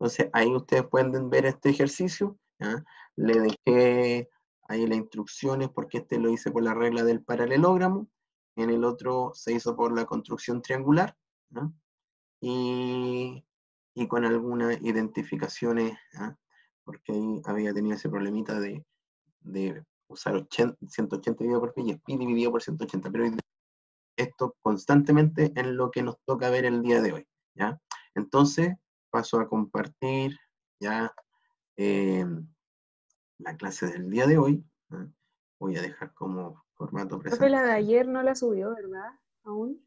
Entonces, ahí ustedes pueden ver este ejercicio. Le dejé ahí las instrucciones porque este lo hice por la regla del paralelogramo. En el otro se hizo por la construcción triangular. Y, con algunas identificaciones, porque ahí había tenido ese problemita de, usar 180 dividido por pi y pi dividido por 180. Pero esto constantemente es lo que nos toca ver el día de hoy. ¿ya? Entonces, paso a compartir ya eh, la clase del día de hoy. Voy a dejar como formato presente. la de ayer no la subió, ¿verdad? ¿Aún?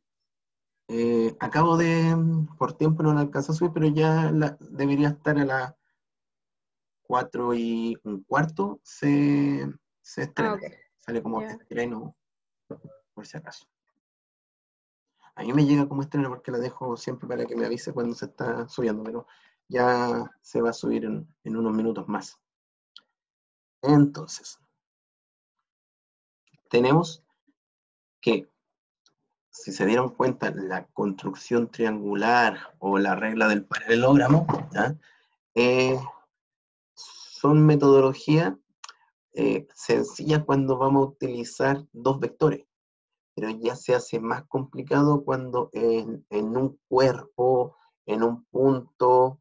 Eh, acabo de, por tiempo no la alcanzo a subir, pero ya la, debería estar a las 4 y un cuarto, se, se estrena. Ah, Sale como estreno, por si acaso. A mí me llega como estreno porque la dejo siempre para que me avise cuando se está subiendo, pero ya se va a subir en, unos minutos más. Entonces, tenemos que, si se dieron cuenta, la construcción triangular o la regla del paralelogramo, eh, son metodologías eh, sencillas cuando vamos a utilizar dos vectores pero ya se hace más complicado cuando en, un cuerpo, en un punto,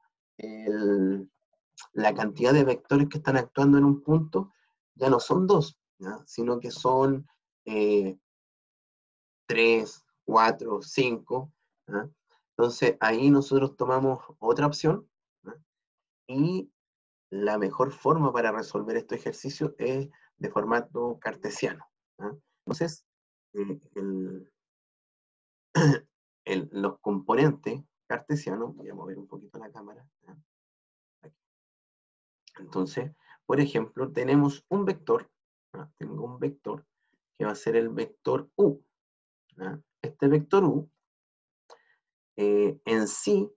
la cantidad de vectores que están actuando en un punto ya no son dos, sino que son eh, tres, cuatro, cinco. Entonces ahí nosotros tomamos otra opción y la mejor forma para resolver este ejercicio es de formato cartesiano. Entonces, los componentes cartesianos, voy a mover un poquito la cámara, entonces, por ejemplo, tenemos un vector, tengo un vector que va a ser el vector u. Este vector u, eh, en sí,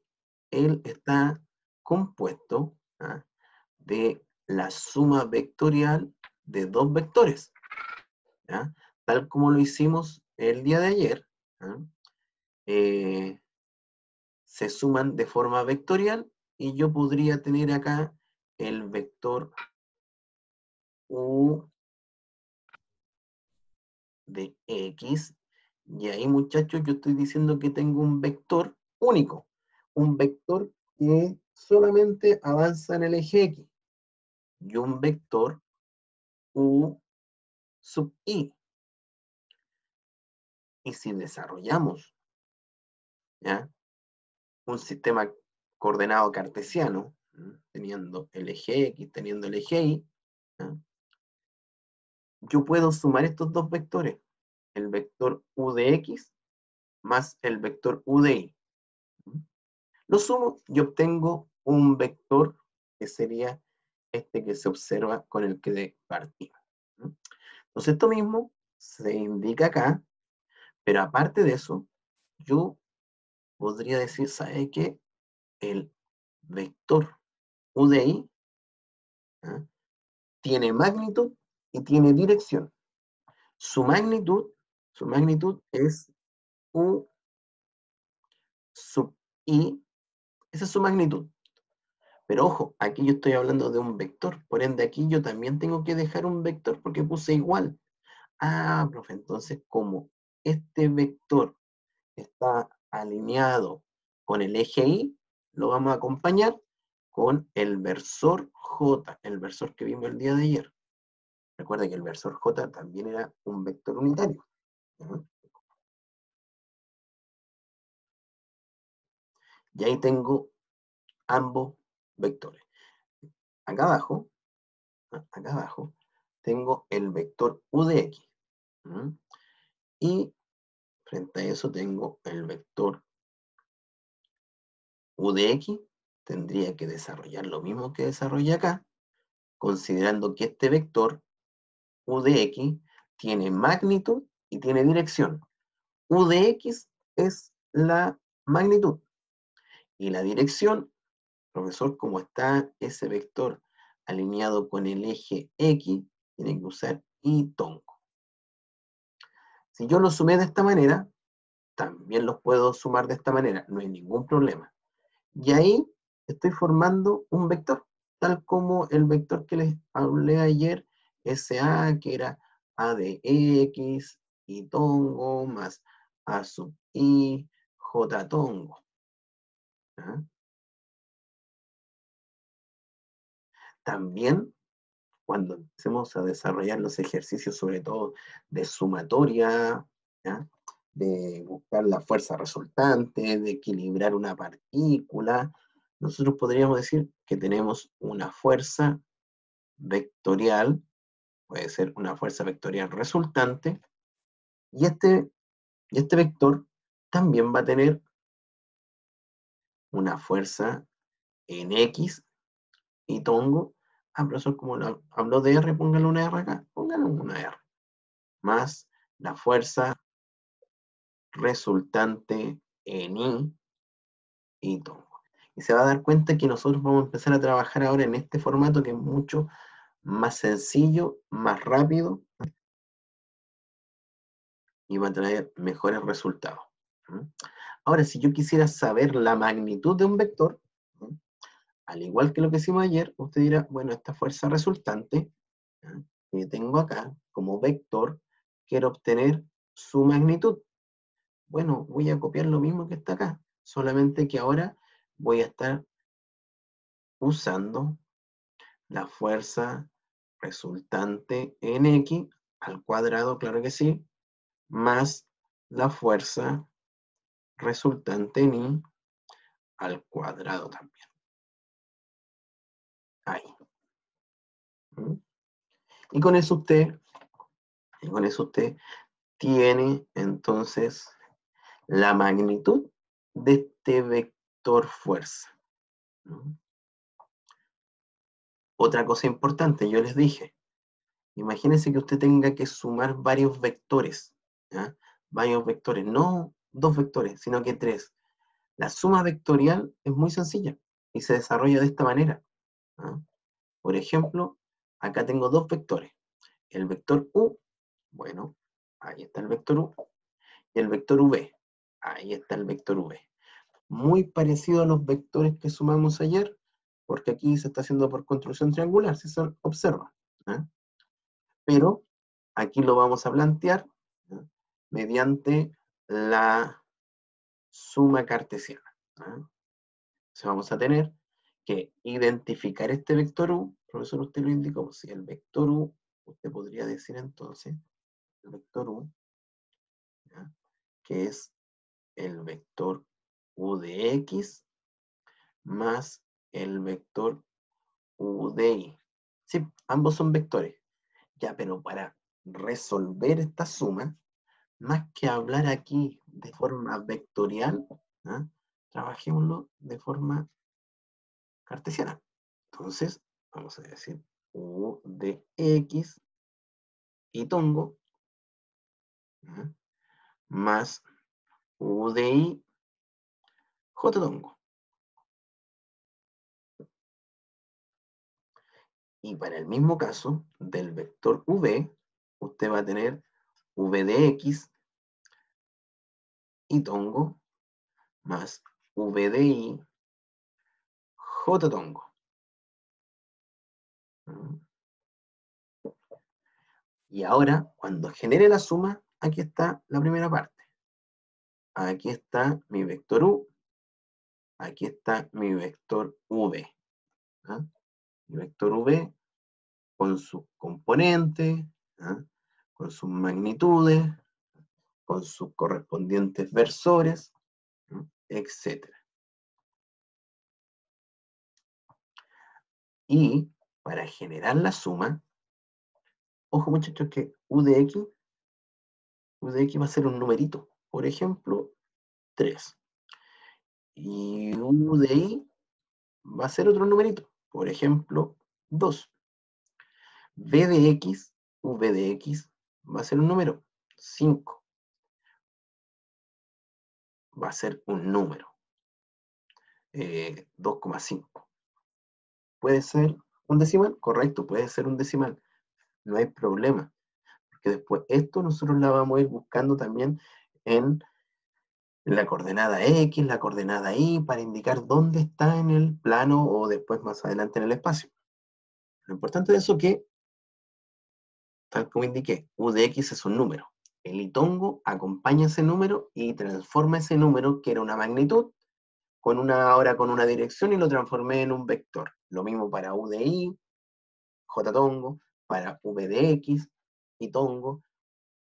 él está compuesto de la suma vectorial de dos vectores. ¿ya? Tal como lo hicimos el día de ayer, ¿ah? eh, se suman de forma vectorial y yo podría tener acá el vector u de x y ahí muchachos yo estoy diciendo que tengo un vector único, un vector que solamente avanza en el eje x y un vector u sub i y si desarrollamos un sistema coordenado cartesiano, teniendo el eje X, teniendo el eje Y, yo puedo sumar estos dos vectores, el vector u de x más el vector u de y. Lo sumo y obtengo un vector que sería este que se observa con el que partida. Entonces esto mismo se indica acá pero aparte de eso, yo podría decir, ¿sabe qué? El vector U de I ¿ah? tiene magnitud y tiene dirección. Su magnitud, su magnitud es U sub I, esa es su magnitud. Pero ojo, aquí yo estoy hablando de un vector, por ende aquí yo también tengo que dejar un vector porque puse igual. Ah, profe, entonces como este vector está alineado con el eje Y, lo vamos a acompañar con el versor J, el versor que vimos el día de ayer. Recuerda que el versor J también era un vector unitario. Y ahí tengo ambos vectores. Acá abajo, acá abajo, tengo el vector U de X. Y frente a eso tengo el vector u de x, tendría que desarrollar lo mismo que desarrollé acá, considerando que este vector u de x tiene magnitud y tiene dirección. u de x es la magnitud. Y la dirección, profesor, como está ese vector alineado con el eje x, tiene que usar y tonco. Si yo los sumé de esta manera, también los puedo sumar de esta manera, no hay ningún problema. Y ahí estoy formando un vector, tal como el vector que les hablé ayer, SA, que era A de X, y tongo, más A sub I, J tongo. También, cuando empecemos a desarrollar los ejercicios, sobre todo de sumatoria, de buscar la fuerza resultante, de equilibrar una partícula, nosotros podríamos decir que tenemos una fuerza vectorial, puede ser una fuerza vectorial resultante, y este, y este vector también va a tener una fuerza en X y tongo. Ah, profesor, como hablo de R, póngale una R acá, póngale una R. Más la fuerza resultante en I y tongo. Y se va a dar cuenta que nosotros vamos a empezar a trabajar ahora en este formato que es mucho más sencillo, más rápido y va a traer mejores resultados. Ahora, si yo quisiera saber la magnitud de un vector, al igual que lo que hicimos ayer, usted dirá, bueno, esta fuerza resultante que tengo acá como vector, quiero obtener su magnitud. Bueno, voy a copiar lo mismo que está acá, solamente que ahora voy a estar usando la fuerza resultante en X al cuadrado, claro que sí, más la fuerza resultante en I al cuadrado también. Y con eso usted, con eso usted tiene entonces la magnitud de este vector fuerza. Otra cosa importante, yo les dije, imagínense que usted tenga que sumar varios vectores, varios vectores, no dos vectores, sino que tres. La suma vectorial es muy sencilla y se desarrolla de esta manera. Por ejemplo, acá tengo dos vectores. El vector U, bueno, ahí está el vector U, y el vector V, ahí está el vector V. Muy parecido a los vectores que sumamos ayer, porque aquí se está haciendo por construcción triangular, si se observa. Pero aquí lo vamos a plantear mediante la suma cartesiana. Entonces vamos a tener que identificar este vector u, profesor usted lo indicó, si el vector u, usted podría decir entonces, el vector u, que es el vector u de x más el vector u de y. Sí, ambos son vectores. Ya, pero para resolver esta suma, más que hablar aquí de forma vectorial, trabajémoslo de forma cartesiana. Entonces, vamos a decir U de X y tongo más U de Y J tongo. Y para el mismo caso del vector V, usted va a tener V de X y tongo más V de Y J tongo. Mm. Y ahora, cuando genere la suma, aquí está la primera parte. Aquí está mi vector U. Aquí está mi vector V. ¿ah? Mi vector V con sus componentes, ¿ah? con sus magnitudes, con sus correspondientes versores, etc. Y para generar la suma, ojo muchachos que u de x, u de x va a ser un numerito, por ejemplo, 3. Y u de y va a ser otro numerito, por ejemplo, 2. v de x, v de x va a ser un número, 5. Va a ser un número, 2,5. ¿Puede ser un decimal? Correcto, puede ser un decimal. No hay problema. Porque después esto nosotros la vamos a ir buscando también en la coordenada X, la coordenada Y, para indicar dónde está en el plano o después más adelante en el espacio. Lo importante de eso es que, tal como indiqué, U de X es un número. El itongo acompaña ese número y transforma ese número, que era una magnitud, con una, ahora con una dirección y lo transformé en un vector. Lo mismo para U de Y, J tongo, para V de X, y tongo,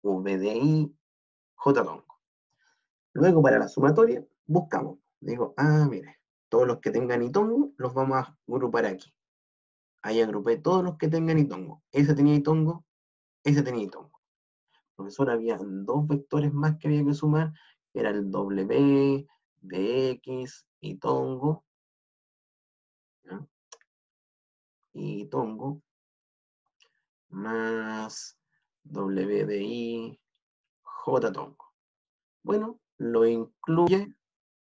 V de Y, J tongo. Luego para la sumatoria, buscamos. Digo, ah, mire, todos los que tengan itongo los vamos a agrupar aquí. Ahí agrupé todos los que tengan itongo. Ese tenía itongo, ese tenía itongo. Profesor, había dos vectores más que había que sumar, que era el W de X y tongo. Y tongo más W de Y, J tongo. Bueno, lo incluye,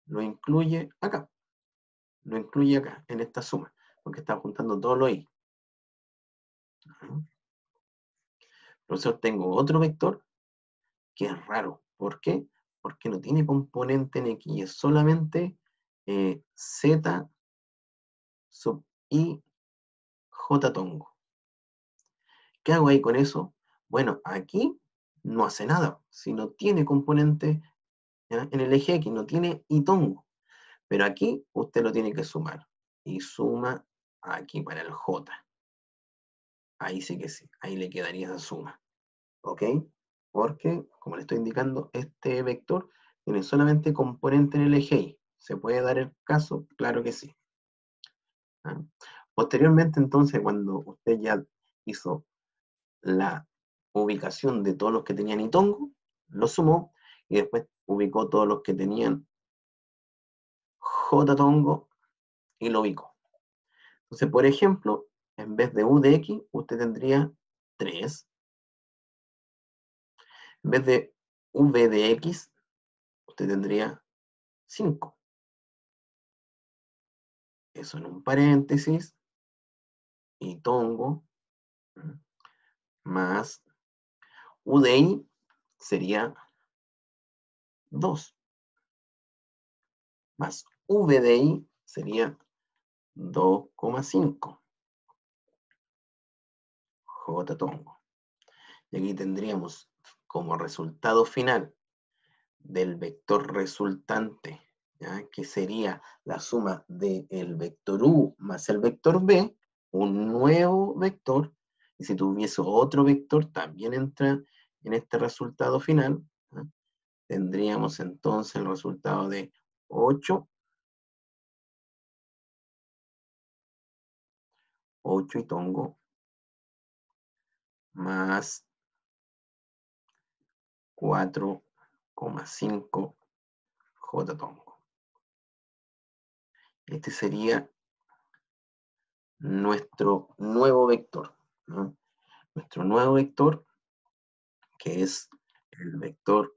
lo incluye acá. Lo incluye acá, en esta suma, porque está juntando todo lo i. Profesor, tengo otro vector que es raro. ¿Por qué? Porque no tiene componente en x, es solamente eh, z sub i j tongo. ¿Qué hago ahí con eso? Bueno, aquí no hace nada, si no tiene componente en el eje X, no tiene itongo. Pero aquí usted lo tiene que sumar. Y suma aquí para el J. Ahí sí que sí, ahí le quedaría esa suma. ¿Ok? Porque, como le estoy indicando, este vector tiene solamente componente en el eje Y. ¿Se puede dar el caso? Claro que sí. ¿Ah? Posteriormente, entonces, cuando usted ya hizo la ubicación de todos los que tenían itongo, lo sumó y después ubicó todos los que tenían J tongo y lo ubicó. Entonces, por ejemplo, en vez de U de X, usted tendría 3. En vez de V de X, usted tendría 5. Eso en un paréntesis. Y tongo más U de Y sería 2. Más V de I sería 2,5. J tongo. Y aquí tendríamos como resultado final del vector resultante, que sería la suma del vector U más el vector B, un nuevo vector, y si tuviese otro vector, también entra en este resultado final, tendríamos entonces el resultado de 8, 8 y tongo, más 4,5 J tongo. Este sería nuestro nuevo vector. Nuestro nuevo vector, que es el vector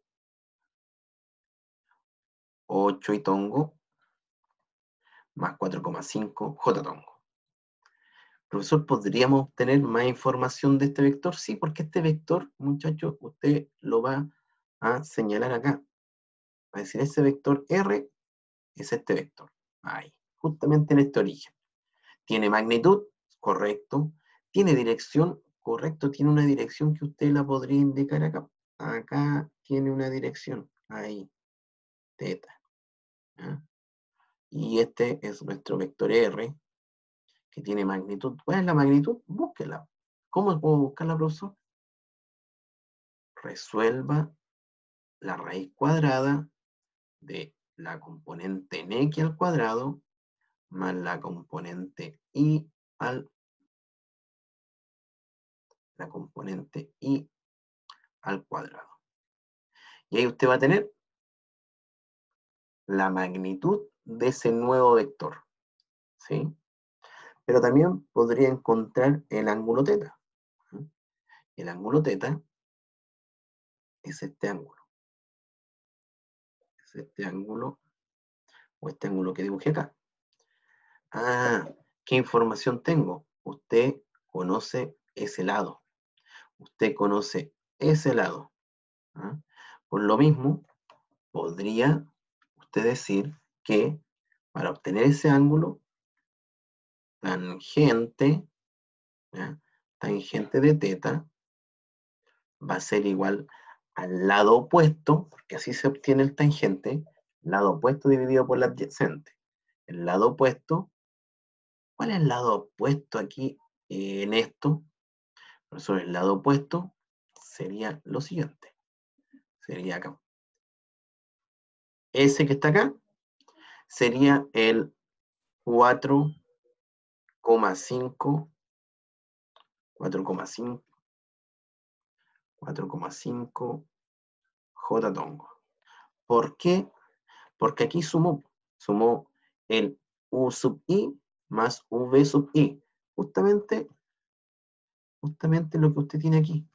8 y tongo, más 4,5 j tongo. Profesor, ¿podríamos obtener más información de este vector? Sí, porque este vector, muchachos, usted lo va a señalar acá. Va a decir, ese vector R es este vector. Ahí, justamente en este origen. Tiene magnitud, correcto. Tiene dirección, correcto. Tiene una dirección que usted la podría indicar acá. Acá tiene una dirección. Ahí, teta. Y este es nuestro vector R, tiene magnitud. ¿Cuál es la magnitud? Búsquela. ¿Cómo puedo buscarla, profesor? Resuelva la raíz cuadrada de la componente en x al cuadrado más la componente y al la componente y al cuadrado. Y ahí usted va a tener la magnitud de ese nuevo vector. ¿sí? Pero también podría encontrar el ángulo teta. El ángulo teta es este ángulo. Es este ángulo o este ángulo que dibujé acá. Ah, ¿qué información tengo? Usted conoce ese lado. Usted conoce ese lado. Por lo mismo, podría usted decir que para obtener ese ángulo, tangente, tangente de teta, va a ser igual al lado opuesto, porque así se obtiene el tangente, lado opuesto dividido por la adyacente. El lado opuesto, ¿cuál es el lado opuesto aquí en esto? Por eso el lado opuesto sería lo siguiente. Sería acá. Ese que está acá sería el 4,5 4,5 4,5 J tongo. ¿Por qué? Porque aquí sumó, sumó el U sub I más V sub I. Justamente, justamente lo que usted tiene aquí.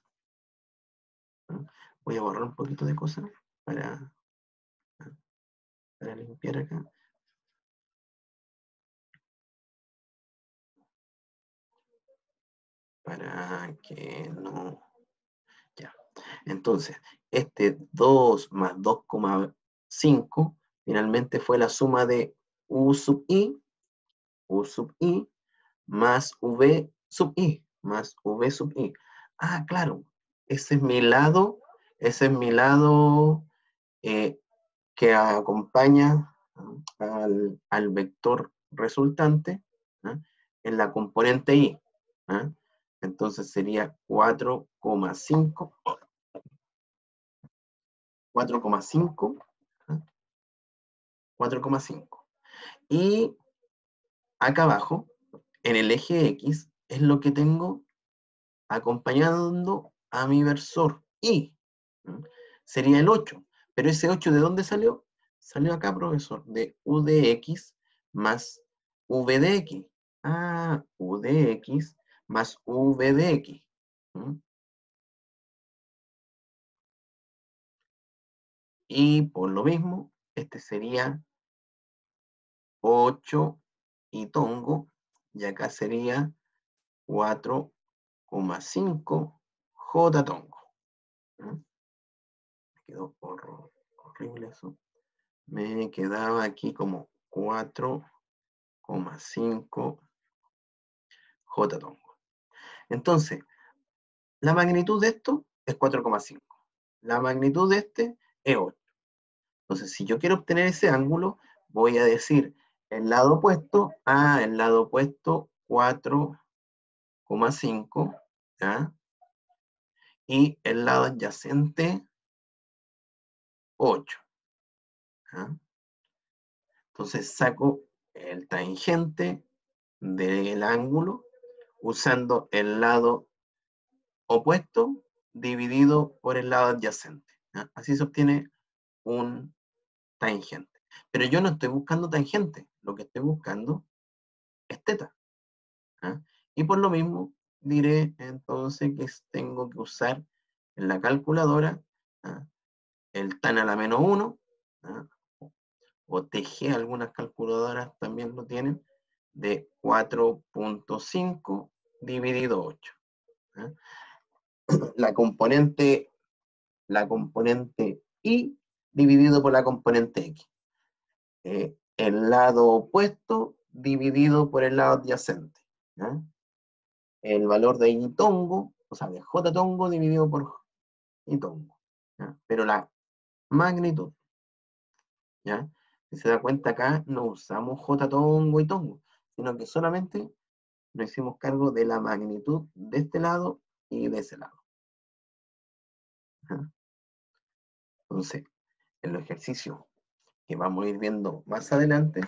Voy a borrar un poquito de cosas para, para limpiar acá. Para que no entonces, este 2 más 2,5 finalmente fue la suma de U sub i, U sub i, más V sub i, más V sub i. Ah, claro, ese es mi lado, ese es mi lado eh, que acompaña al, vector resultante en la componente i. Entonces sería 4,5 4,5. 4,5. Y acá abajo, en el eje X, es lo que tengo acompañando a mi versor Y. Sería el 8. Pero ese 8, ¿de dónde salió? Salió acá, profesor, de U más V de X. Ah, U de X más V de X. Y por lo mismo, este sería 8 y tongo, y acá sería 4,5 J tongo. ¿Mm? Me quedó horrible eso. Me quedaba aquí como 4,5 J tongo. Entonces, la magnitud de esto es 4,5. La magnitud de este es 8. Entonces, si yo quiero obtener ese ángulo, voy a decir el lado opuesto, a el lado opuesto 4,5, Y el lado adyacente 8. Entonces saco el tangente del ángulo usando el lado opuesto dividido por el lado adyacente. Así se obtiene un tangente. Pero yo no estoy buscando tangente, lo que estoy buscando es teta. Y por lo mismo diré entonces que tengo que usar en la calculadora el tan a la menos 1, ¿ah? o TG, algunas calculadoras también lo tienen, de 4.5 dividido 8. La componente, la componente Y dividido por la componente x. Eh, el lado opuesto dividido por el lado adyacente. El valor de y tongo, o sea, de j tongo dividido por y tongo. Pero la magnitud, ¿ya? Si se da cuenta acá, no usamos j tongo y tongo, sino que solamente nos hicimos cargo de la magnitud de este lado y de ese lado. Entonces, en los ejercicios que vamos a ir viendo más adelante,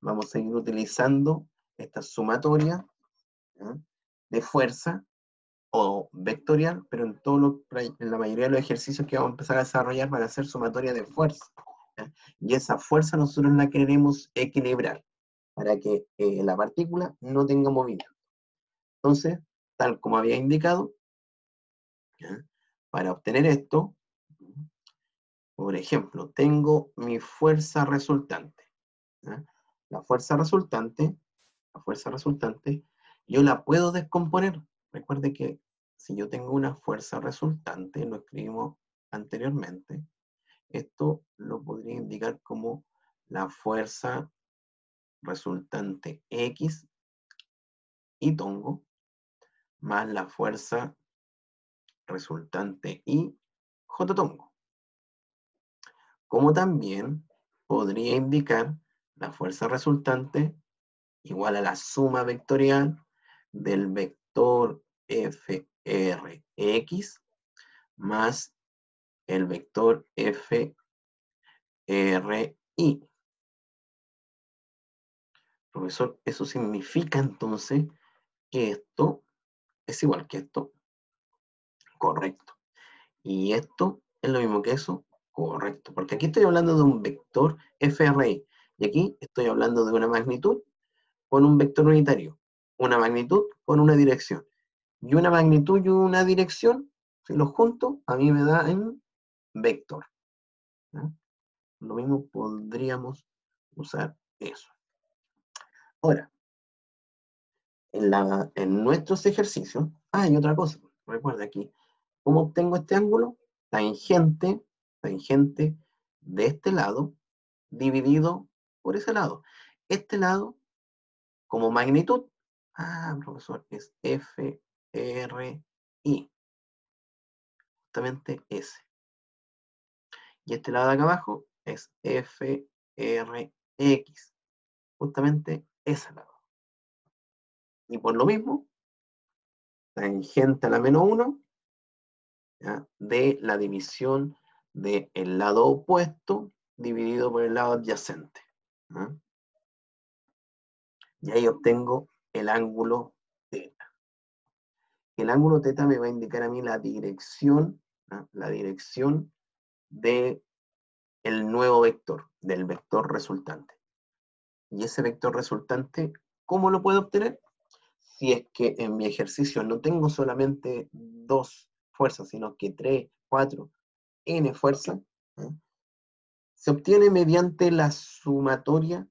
vamos a seguir utilizando esta sumatoria de fuerza o vectorial, pero en, todo en la mayoría de los ejercicios que vamos a empezar a desarrollar van a ser sumatoria de fuerza. Y esa fuerza nosotros la queremos equilibrar para que eh, la partícula no tenga movimiento. Entonces, tal como había indicado, para obtener esto, por ejemplo, tengo mi fuerza resultante. La fuerza resultante, la fuerza resultante, yo la puedo descomponer. Recuerde que si yo tengo una fuerza resultante, lo escribimos anteriormente, esto lo podría indicar como la fuerza resultante X y tongo más la fuerza resultante Y J tongo. Como también podría indicar la fuerza resultante igual a la suma vectorial del vector FRX más el vector FRI. Profesor, eso significa entonces que esto es igual que esto. Correcto. Y esto es lo mismo que eso. Correcto. Porque aquí estoy hablando de un vector FRI. Y aquí estoy hablando de una magnitud con un vector unitario. Una magnitud con una dirección. Y una magnitud y una dirección, si los junto, a mí me da en vector. Lo mismo podríamos usar eso. Ahora, en, la, en nuestros ejercicios, ah, otra cosa, recuerda aquí, ¿cómo obtengo este ángulo? Tangente, tangente de este lado dividido por ese lado. Este lado, como magnitud, ah, profesor, es F, R, I. Justamente ese. Y este lado de acá abajo es F, R, Ese lado. Y por lo mismo, tangente a la menos 1 de la división del lado opuesto dividido por el lado adyacente. Y ahí obtengo el ángulo teta. El ángulo teta me va a indicar a mí la dirección, la dirección de el nuevo vector, del vector resultante. Y ese vector resultante, ¿cómo lo puedo obtener? Si es que en mi ejercicio no tengo solamente dos fuerzas, sino que tres, cuatro, n fuerzas, se obtiene mediante la sumatoria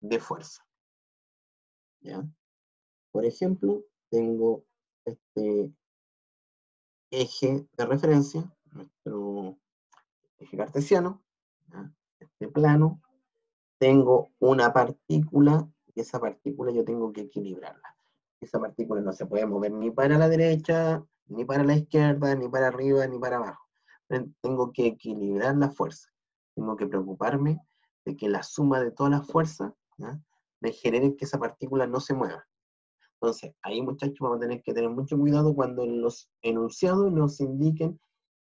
de fuerza. Por ejemplo, tengo este eje de referencia, nuestro eje cartesiano, este plano, tengo una partícula, y esa partícula yo tengo que equilibrarla. Esa partícula no se puede mover ni para la derecha, ni para la izquierda, ni para arriba, ni para abajo. Tengo que equilibrar la fuerza. Tengo que preocuparme de que la suma de todas las fuerzas me genere que esa partícula no se mueva. Entonces, ahí muchachos vamos a tener que tener mucho cuidado cuando los enunciados nos indiquen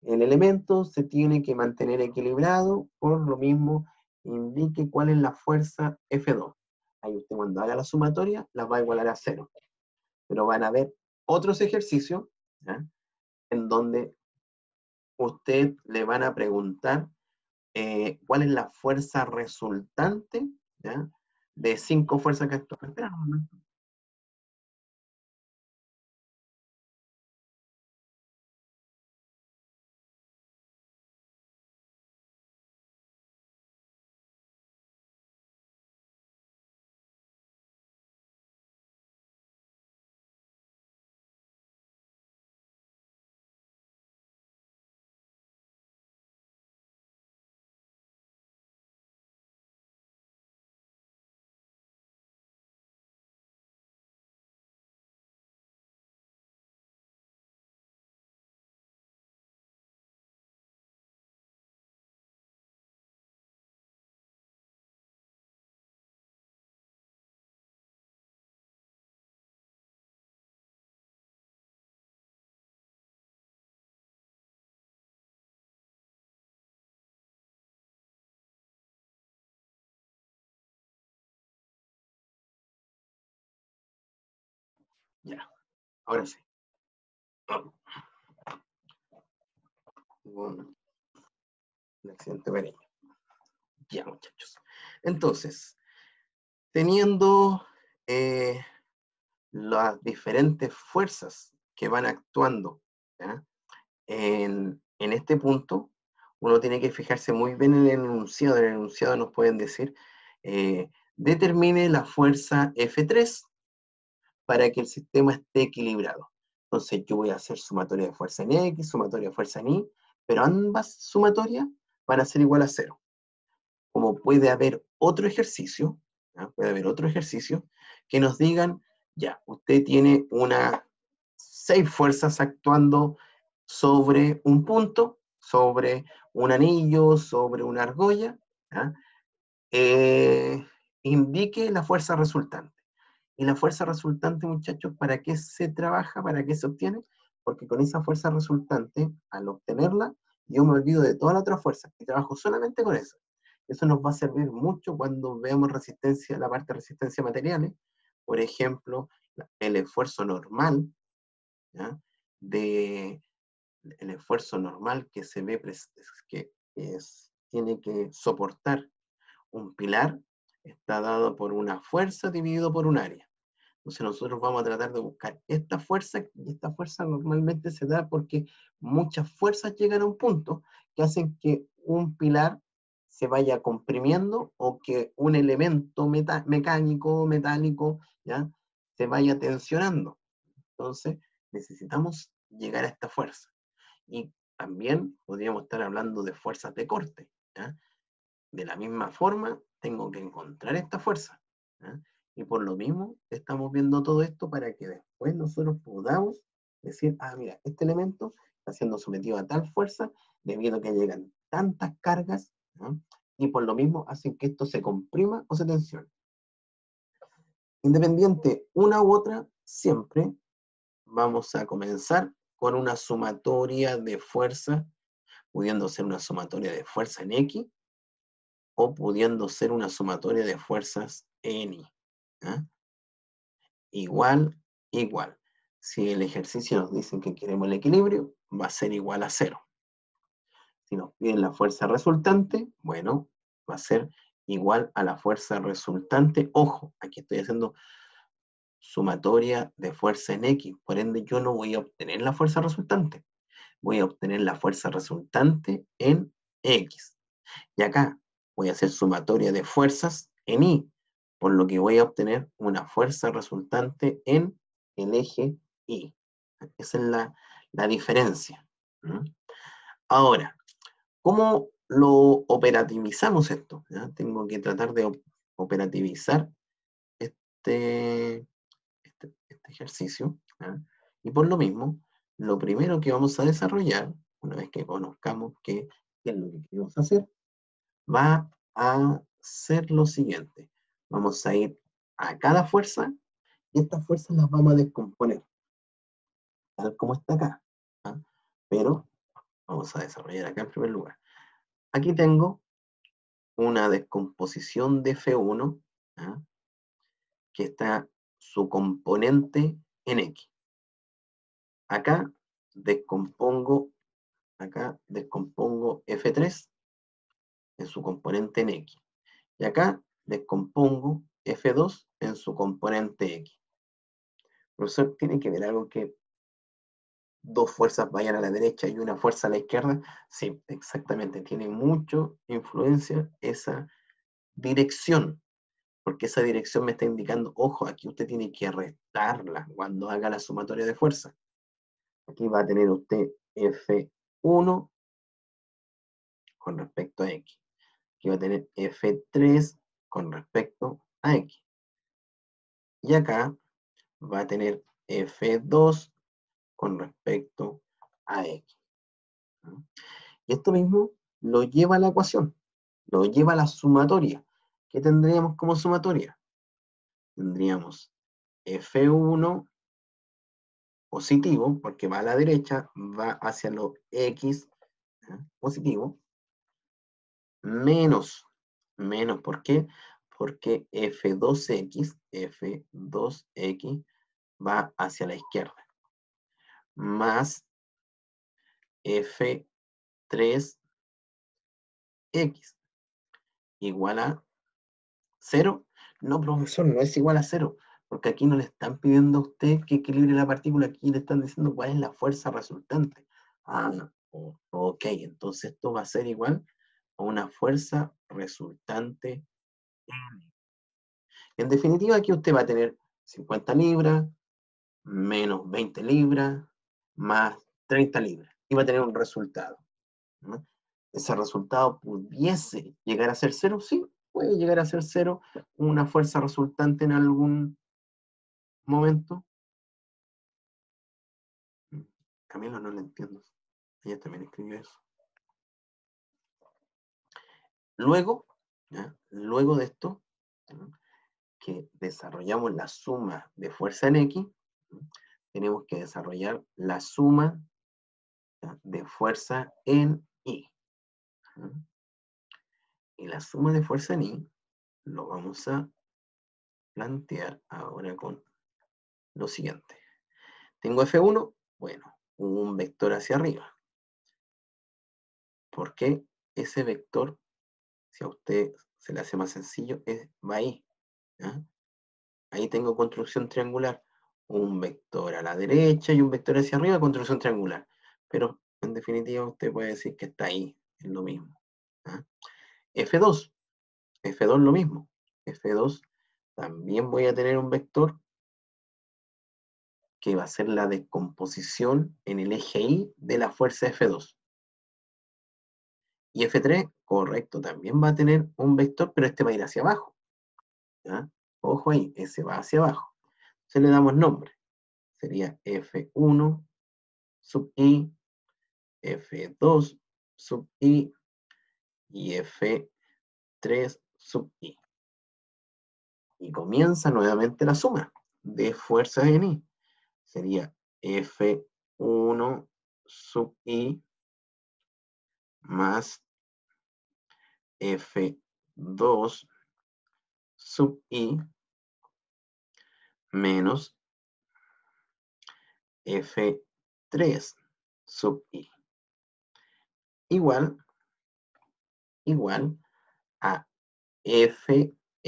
el elemento se tiene que mantener equilibrado, por lo mismo indique cuál es la fuerza F2. Ahí usted cuando haga la sumatoria la va a igualar a cero. Pero van a haber otros ejercicios en donde usted le van a preguntar eh, cuál es la fuerza resultante de cinco fuerzas que actúan. Espera. Ya, ahora sí. Un, accidente pequeño. Ya, muchachos. Entonces, teniendo eh, las diferentes fuerzas que van actuando En, este punto, uno tiene que fijarse muy bien en el enunciado. En el enunciado nos pueden decir, eh, determine la fuerza F3 para que el sistema esté equilibrado. Entonces yo voy a hacer sumatoria de fuerza en X, sumatoria de fuerza en Y, pero ambas sumatorias van a ser igual a cero. Como puede haber otro ejercicio, puede haber otro ejercicio, que nos digan, ya, usted tiene una seis fuerzas actuando sobre un punto, sobre un anillo, sobre una argolla, eh, indique la fuerza resultante. Y la fuerza resultante, muchachos, ¿para qué se trabaja? ¿Para qué se obtiene? Porque con esa fuerza resultante, al obtenerla, yo me olvido de toda la otra fuerza y trabajo solamente con eso. Eso nos va a servir mucho cuando veamos resistencia, la parte de resistencia materiales. Por ejemplo, el esfuerzo normal, de el esfuerzo normal que se ve que es, tiene que soportar un pilar está dado por una fuerza dividido por un área. Entonces nosotros vamos a tratar de buscar esta fuerza, y esta fuerza normalmente se da porque muchas fuerzas llegan a un punto que hacen que un pilar se vaya comprimiendo o que un elemento mecánico, metálico, ¿ya? se vaya tensionando. Entonces necesitamos llegar a esta fuerza. Y también podríamos estar hablando de fuerzas de corte. De la misma forma, tengo que encontrar esta fuerza. Y por lo mismo, estamos viendo todo esto para que después nosotros podamos decir, ah, mira, este elemento está siendo sometido a tal fuerza debido a que llegan tantas cargas y por lo mismo hacen que esto se comprima o se tensione. Independiente una u otra, siempre vamos a comenzar con una sumatoria de fuerza, pudiendo ser una sumatoria de fuerza en X, o pudiendo ser una sumatoria de fuerzas en Y. ¿ah? Igual, igual. Si el ejercicio nos dice que queremos el equilibrio, va a ser igual a cero. Si nos piden la fuerza resultante, bueno, va a ser igual a la fuerza resultante. Ojo, aquí estoy haciendo sumatoria de fuerza en X. Por ende, yo no voy a obtener la fuerza resultante. Voy a obtener la fuerza resultante en X. Y acá voy a hacer sumatoria de fuerzas en Y, por lo que voy a obtener una fuerza resultante en el eje Y. Esa es la, diferencia. Ahora, ¿cómo lo operativizamos esto? Tengo que tratar de operativizar este, este ejercicio. Y por lo mismo, lo primero que vamos a desarrollar, una vez que conozcamos qué, es lo que queremos hacer, va a ser lo siguiente. Vamos a ir a cada fuerza y estas fuerzas las vamos a descomponer, tal como está acá. Pero vamos a desarrollar acá en primer lugar. Aquí tengo una descomposición de F1 que está su componente en X. Acá descompongo, acá descompongo F3 en su componente en X. Y acá descompongo F2 en su componente X. Profesor, ¿tiene que ver algo que dos fuerzas vayan a la derecha y una fuerza a la izquierda? Sí, exactamente. Tiene mucho influencia esa dirección porque esa dirección me está indicando, ojo, aquí usted tiene que restarla cuando haga la sumatoria de fuerza. Aquí va a tener usted F1 con respecto a X. Va a tener F3 con respecto a X. Y acá va a tener F2 con respecto a X. Y esto mismo lo lleva a la ecuación, lo lleva a la sumatoria. ¿qué tendríamos como sumatoria? Tendríamos F1 positivo, porque va a la derecha, va hacia lo X positivo, menos, menos, ¿por qué? Porque F2X, F2X va hacia la izquierda, más F3X igual a ¿Cero? No, profesor, no es igual a cero, porque aquí no le están pidiendo a usted que equilibre la partícula, aquí le están diciendo cuál es la fuerza resultante. Ah, ok, entonces esto va a ser igual a una fuerza resultante En definitiva, aquí usted va a tener 50 libras, menos 20 libras, más 30 libras, y va a tener un resultado. Ese resultado pudiese llegar a ser cero, sí, puede llegar a ser cero una fuerza resultante en algún momento. Camilo no lo entiendo. Ella también escribió eso. Luego, luego de esto, que desarrollamos la suma de fuerza en X, tenemos que desarrollar la suma de fuerza en Y. Y la suma de fuerza en Y lo vamos a plantear ahora con lo siguiente. Tengo F1, bueno, un vector hacia arriba. ¿Por qué ese vector, si a usted se le hace más sencillo, es, va ahí? Ahí tengo construcción triangular. Un vector a la derecha y un vector hacia arriba, construcción triangular. Pero en definitiva usted puede decir que está ahí, es lo mismo. F2, F2 lo mismo. F2 también voy a tener un vector que va a ser la descomposición en el eje Y de la fuerza F2. Y F3, correcto, también va a tener un vector, pero este va a ir hacia abajo. Ojo ahí, ese va hacia abajo. Se le damos nombre. Sería F1 sub I, F2 sub I y F3 sub I. Y comienza nuevamente la suma de fuerzas en I. Sería F1 sub I más F2 sub I menos F3 sub I igual, igual a FRI.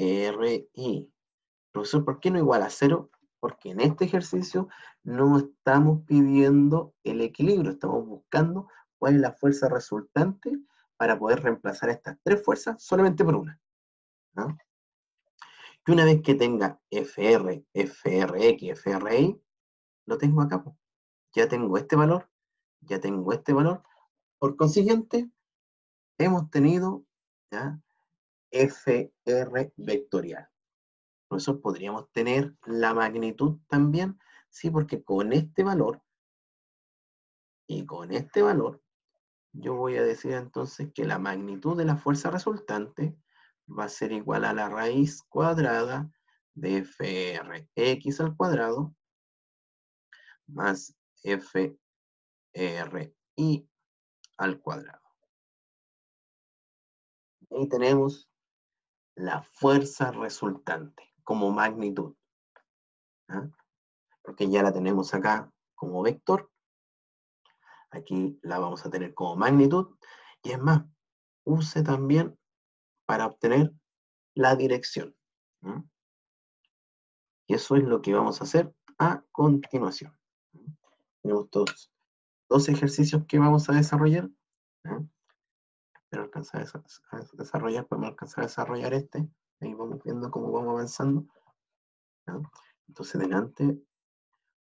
Profesor, ¿por qué no igual a cero? Porque en este ejercicio no estamos pidiendo el equilibrio, estamos buscando cuál es la fuerza resultante para poder reemplazar estas tres fuerzas solamente por una. Y una vez que tenga FR, FRX, FRI, lo tengo acá. Ya tengo este valor, ya tengo este valor, por consiguiente, hemos tenido. FR vectorial. Eso podríamos tener la magnitud también, sí, porque con este valor y con este valor, yo voy a decir entonces que la magnitud de la fuerza resultante va a ser igual a la raíz cuadrada de FRX al cuadrado más FRI al cuadrado. Y tenemos la fuerza resultante como magnitud. ¿ah? Porque ya la tenemos acá como vector. Aquí la vamos a tener como magnitud. Y es más, use también para obtener la dirección. Y eso es lo que vamos a hacer a continuación. Tenemos todos dos ejercicios que vamos a desarrollar. Espero alcanzar a desarrollar, podemos alcanzar a desarrollar este. Ahí vamos viendo cómo vamos avanzando. Entonces, delante,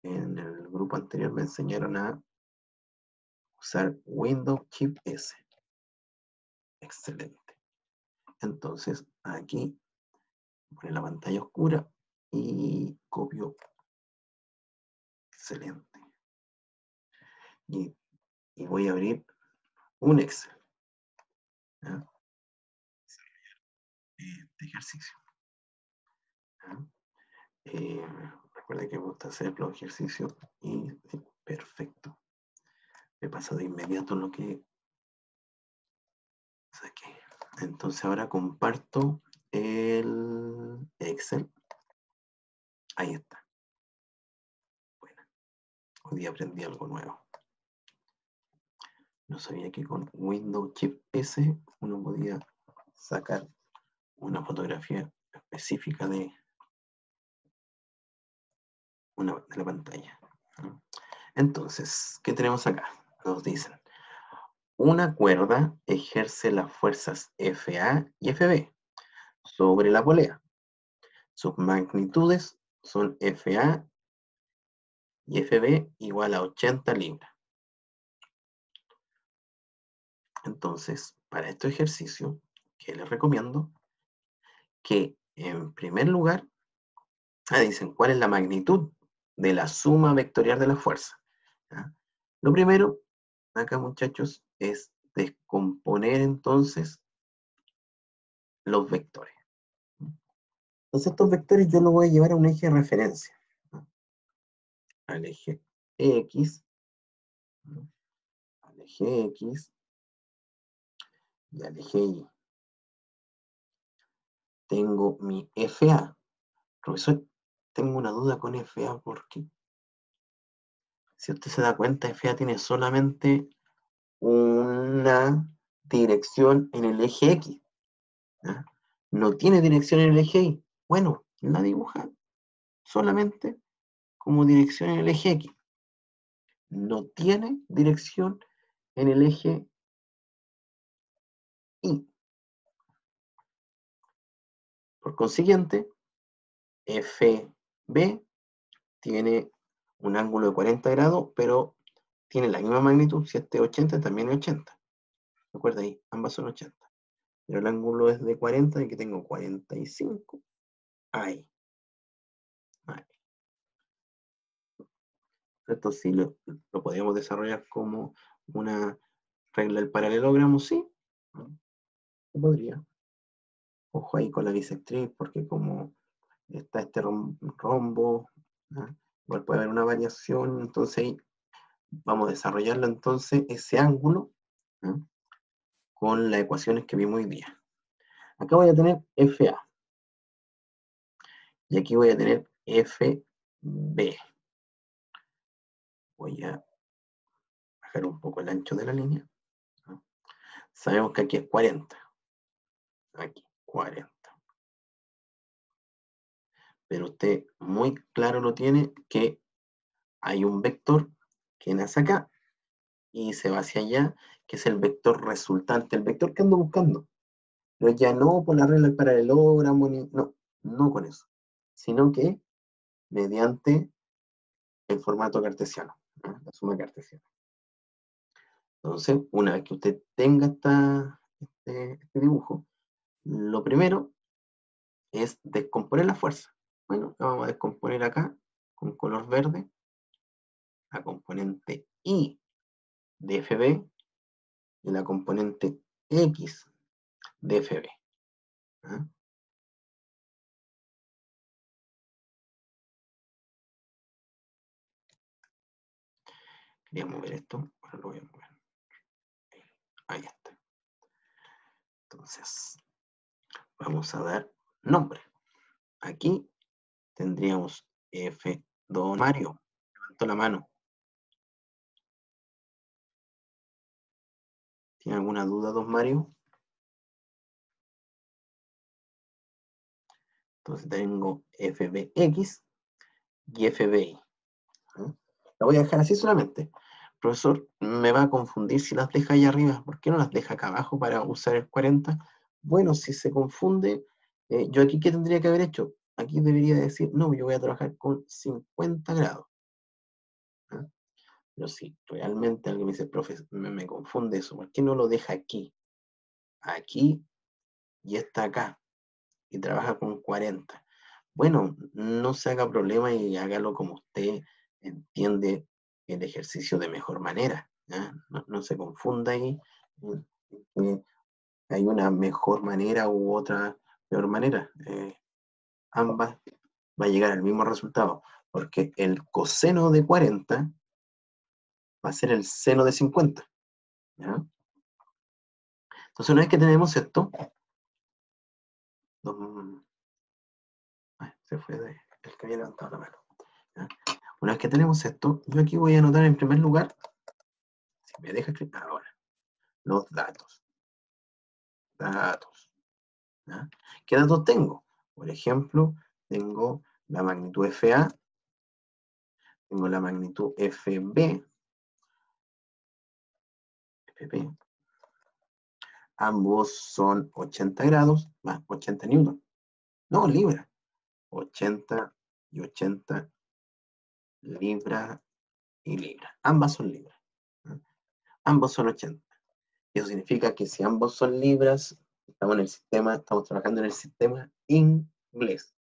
en el grupo anterior me enseñaron a usar Windows Chip S. Excelente. Entonces, aquí pone la pantalla oscura y copio. Excelente y, voy a abrir un Excel. Este ejercicio. Eh, recuerden que me gusta hacer los ejercicios y perfecto. Me pasa de inmediato lo que saqué. Entonces ahora comparto el Excel. Ahí está. Bueno, hoy aprendí algo nuevo. No sabía que con Windows Chip S uno podía sacar una fotografía específica de, una, de la pantalla. Entonces, ¿qué tenemos acá? Nos dicen, una cuerda ejerce las fuerzas FA y FB sobre la polea. Sus magnitudes son FA y FB igual a 80 libras. Entonces, para este ejercicio, que les recomiendo, que en primer lugar, ah, dicen cuál es la magnitud de la suma vectorial de la fuerza. Lo primero, acá muchachos, es descomponer entonces los vectores. Entonces estos vectores yo los voy a llevar a un eje de referencia. Al eje X, al eje X y al eje Y. Tengo mi FA. Profesor, tengo una duda con FA porque si usted se da cuenta, FA tiene solamente una dirección en el eje X. No tiene dirección en el eje Y. Bueno, la dibuja solamente como dirección en el eje X. No tiene dirección en el eje Y. Por consiguiente, FB tiene un ángulo de 40 grados, pero tiene la misma magnitud. Si este es 80, también es 80. Recuerda ahí, ambas son 80. Pero el ángulo es de 40, y aquí tengo 45. Ahí. Ahí. Esto sí lo, podríamos desarrollar como una regla del paralelogramo, sí. Podría. Ojo ahí con la bisectriz, porque como está este rombo, igual puede haber una variación, entonces vamos a desarrollarlo entonces ese ángulo con las ecuaciones que vimos hoy día. Acá voy a tener FA. Y aquí voy a tener FB. Voy a bajar un poco el ancho de la línea. Sabemos que aquí es 40. Aquí, 40. Pero usted muy claro lo tiene que hay un vector que nace acá y se va hacia allá, que es el vector resultante, el vector que ando buscando. Pero ya no por la regla del paralelogramo, no, no con eso, sino que mediante el formato cartesiano, la suma cartesiana. Entonces, una vez que usted tenga este, este dibujo, lo primero es descomponer la fuerza. Bueno, la vamos a descomponer acá con color verde la componente Y de FB y la componente X de FB. ¿ah? Quería mover esto, ahora lo voy a mover. Ahí está. Entonces, vamos a dar nombre. Aquí tendríamos F Don Mario. Levantó la mano. ¿Tiene alguna duda, don Mario? Entonces tengo FBX y FBI. La voy a dejar así solamente. Profesor, me va a confundir si las deja ahí arriba. ¿Por qué no las deja acá abajo para usar el 40? Bueno, si se confunde, eh, yo aquí, ¿qué tendría que haber hecho? Aquí debería decir, no, yo voy a trabajar con 50 grados. Pero si realmente alguien me dice, profe, me, confunde eso, ¿por qué no lo deja aquí? Aquí y está acá. Y trabaja con 40. Bueno, no se haga problema y hágalo como usted entiende el ejercicio de mejor manera. No, se confunda ahí. hay una mejor manera u otra peor manera. Eh, ambas va a llegar al mismo resultado, porque el coseno de 40 va a ser el seno de 50. Entonces, una vez que tenemos esto, se fue el que había levantado la mano. Una vez que tenemos esto, yo aquí voy a anotar en primer lugar, si me deja escribir ahora, los datos. Datos. ¿Qué datos tengo? Por ejemplo, tengo la magnitud FA, tengo la magnitud FB, Ambos son 80 grados más 80 newton. No, libra. 80 y 80 libra y libra. Ambas son libras. Ambos son 80. Eso significa que si ambos son libras Estamos en el sistema, estamos trabajando en el sistema inglés.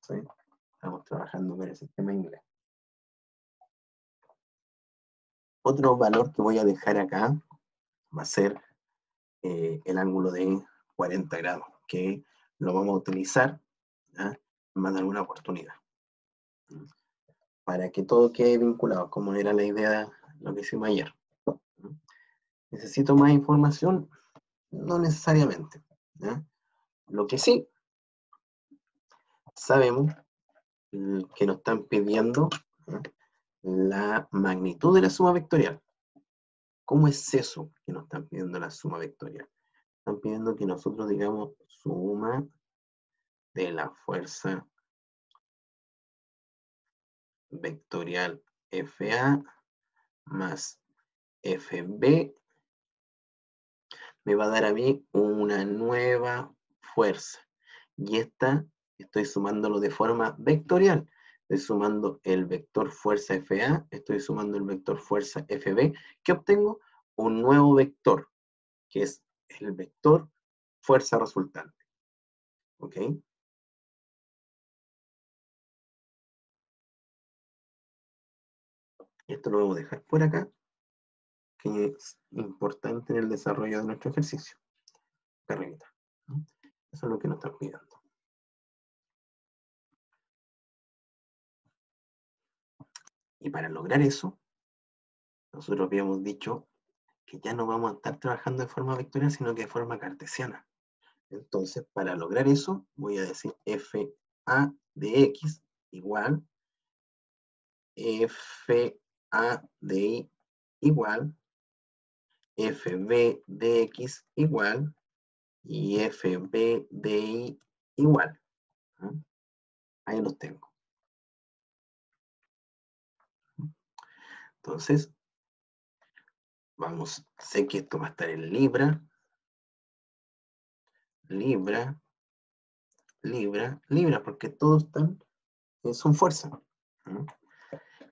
¿Sí? Estamos trabajando con el sistema inglés. Otro valor que voy a dejar acá va a ser eh, el ángulo de 40 grados, que lo vamos a utilizar en más de alguna oportunidad. Para que todo quede vinculado, como era la idea de lo que hicimos ayer. ¿Necesito más información? No necesariamente. Lo que sí, sabemos que nos están pidiendo la magnitud de la suma vectorial. ¿Cómo es eso que nos están pidiendo la suma vectorial? Están pidiendo que nosotros digamos suma de la fuerza vectorial FA más FB me va a dar a mí una nueva fuerza. Y esta estoy sumándolo de forma vectorial. Estoy sumando el vector fuerza FA, estoy sumando el vector fuerza FB. ¿Qué obtengo? Un nuevo vector, que es el vector fuerza resultante. ¿Ok? Esto lo vamos a dejar por acá, que es importante en el desarrollo de nuestro ejercicio. Eso es lo que nos están pidiendo. Y para lograr eso, nosotros habíamos dicho que ya no vamos a estar trabajando de forma vectorial, sino que de forma cartesiana. Entonces, para lograr eso, voy a decir FA de X igual FA de Y igual FB de X igual y FB de Y igual. Ahí los tengo. Entonces, vamos, sé que esto va a estar en libra, libra, libra, libra, porque todos están, eh, son fuerza.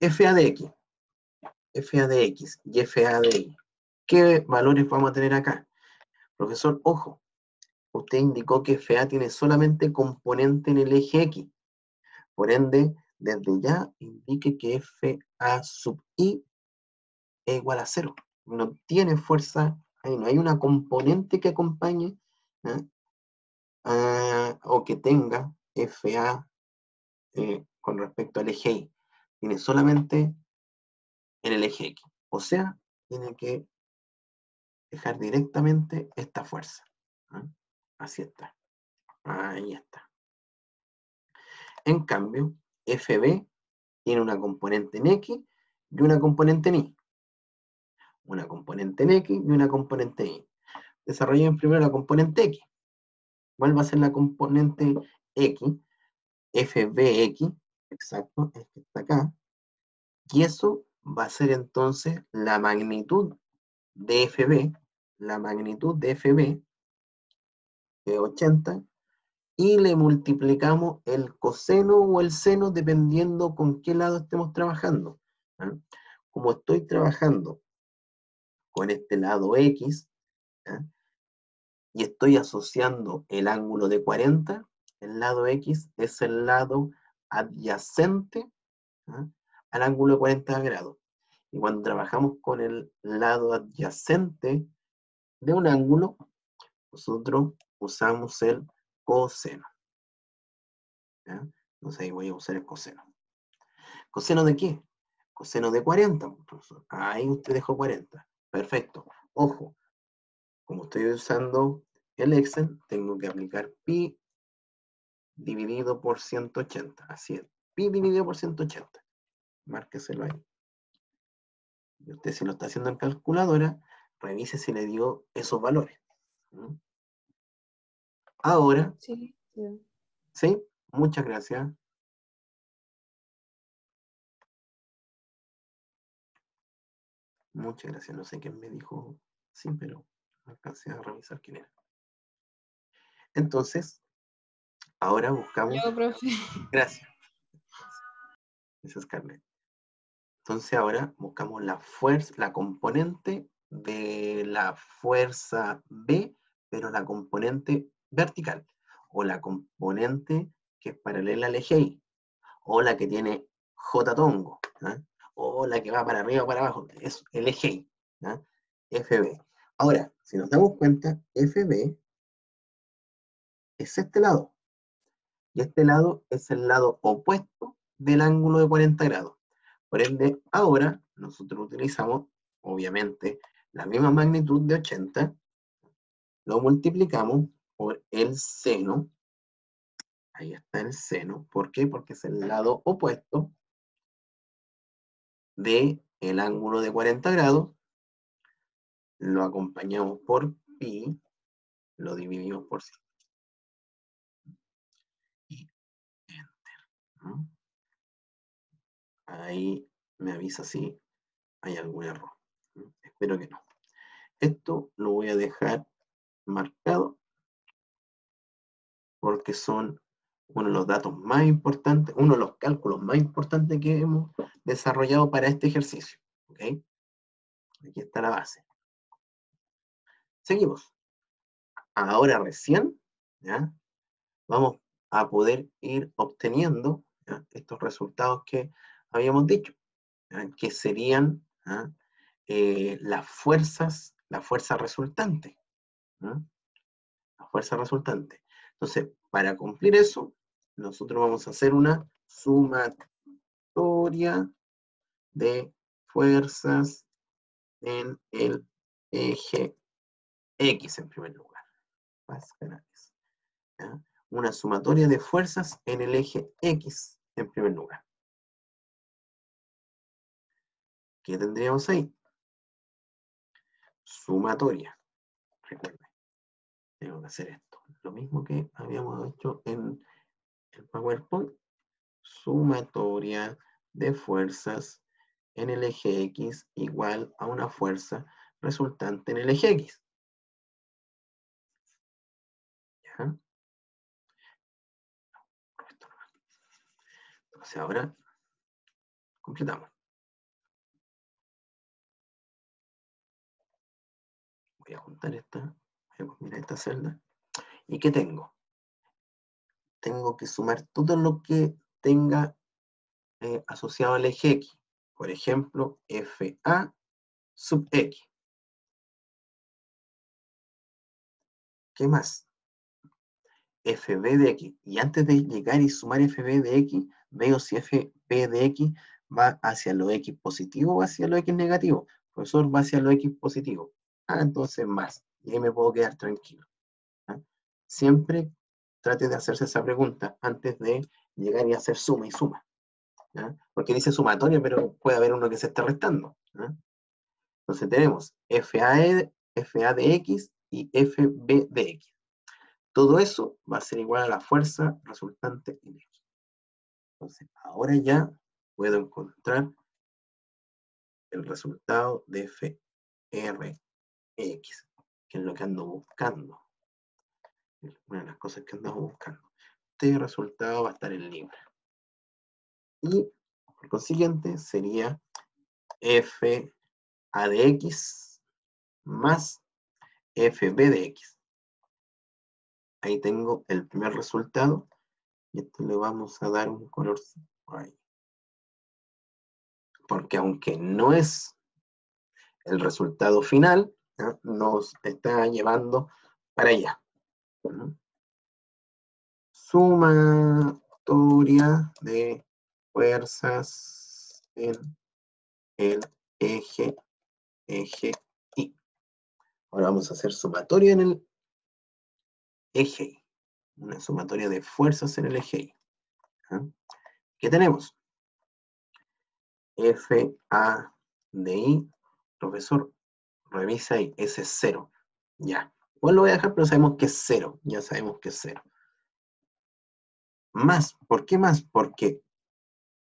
FA de X, FA de X y FA de Y. ¿Qué valores vamos a tener acá? Profesor, ojo, usted indicó que FA tiene solamente componente en el eje X. Por ende, desde ya indique que FA sub I es igual a cero. No tiene fuerza, no hay una componente que acompañe ah, o que tenga FA eh, con respecto al eje Y. Tiene solamente en el eje X. O sea, tiene que dejar directamente esta fuerza. Así está. Ahí está. En cambio, FB tiene una componente en X y una componente en Y. Una componente en X y una componente en Y. Desarrollemos primero la componente X. ¿Cuál va a ser la componente X? FBX, exacto, es que está acá. Y eso va a ser entonces la magnitud de FB, la magnitud de FB, de 80, y le multiplicamos el coseno o el seno dependiendo con qué lado estemos trabajando. Como estoy trabajando con este lado X y estoy asociando el ángulo de 40, el lado X es el lado adyacente al ángulo de 40 grados. Y cuando trabajamos con el lado adyacente de un ángulo, nosotros usamos el coseno. Entonces ahí voy a usar el coseno. ¿Coseno de qué? Coseno de 40, profesor. Ahí usted dejó 40. Perfecto. Ojo, como estoy usando el Excel, tengo que aplicar pi dividido por 180. Así es. Pi dividido por 180. Márqueselo ahí. Y usted si lo está haciendo en calculadora, revise si le dio esos valores. Ahora. Sí, sí. muchas gracias. Muchas gracias. No sé quién me dijo sí, pero alcancé a revisar quién era. Entonces, ahora buscamos. Yo, profe. Gracias. Esa es Carmen. Entonces ahora buscamos la fuerza, la componente de la fuerza B pero la componente vertical, o la componente que es paralela al eje Y, o la que tiene J tongo, o la que va para arriba o para abajo, es el eje Y. FB. Ahora, si nos damos cuenta, FB es este lado, y este lado es el lado opuesto del ángulo de 40 grados. Por ende, ahora nosotros utilizamos, obviamente, la misma magnitud de 80, lo multiplicamos por el seno, ahí está el seno, ¿por qué? Porque es el lado opuesto del el ángulo de 40 grados, lo acompañamos por pi, lo dividimos por 100. Y enter. Ahí me avisa si hay algún error. Espero que no. Esto lo voy a dejar marcado porque son uno de los datos más importantes, uno de los cálculos más importantes que hemos desarrollado para este ejercicio. ¿ok? Aquí está la base. Seguimos. Ahora recién, ¿ya? Vamos a poder ir obteniendo estos resultados que habíamos dicho, que serían eh, las fuerzas, la fuerza resultante. La fuerza resultante. Entonces, para cumplir eso, nosotros vamos a hacer una sumatoria de fuerzas en el eje X en primer lugar. Una sumatoria de fuerzas en el eje X en primer lugar. ¿Qué tendríamos ahí? Sumatoria. Recuerden, tengo que hacer esto. Lo mismo que habíamos hecho en el PowerPoint. Sumatoria de fuerzas en el eje X igual a una fuerza resultante en el eje X. ¿Ya? Entonces ahora completamos. Voy a juntar esta, voy a esta celda. ¿Y qué tengo? Tengo que sumar todo lo que tenga eh, asociado al eje X. Por ejemplo, FA sub X. ¿Qué más? FB de X. Y antes de llegar y sumar FB de X, veo si FB de X va hacia lo X positivo o hacia lo X negativo. Profesor, va hacia lo X positivo. Entonces más. Y ahí me puedo quedar tranquilo. Siempre trate de hacerse esa pregunta antes de llegar y hacer suma y suma. Porque dice sumatoria, pero puede haber uno que se esté restando. Entonces tenemos FA, FA de X y FB de X. Todo eso va a ser igual a la fuerza resultante en X. Entonces, ahora ya puedo encontrar el resultado de FR X, que es lo que ando buscando. Una de las cosas que andamos buscando. Este resultado va a estar en libra. Y por consiguiente sería f a de x más fb de x. Ahí tengo el primer resultado. Y esto le vamos a dar un color. Porque aunque no es el resultado final, nos está llevando para allá. Sumatoria de fuerzas en el eje, eje Y. Ahora vamos a hacer sumatoria en el eje Y. Una sumatoria de fuerzas en el eje Y. ¿Qué tenemos? FA de I, profesor, Revisa y ese es cero. Ya. Igual lo voy a dejar, pero sabemos que es cero. Ya sabemos que es cero. Más. ¿Por qué más? Porque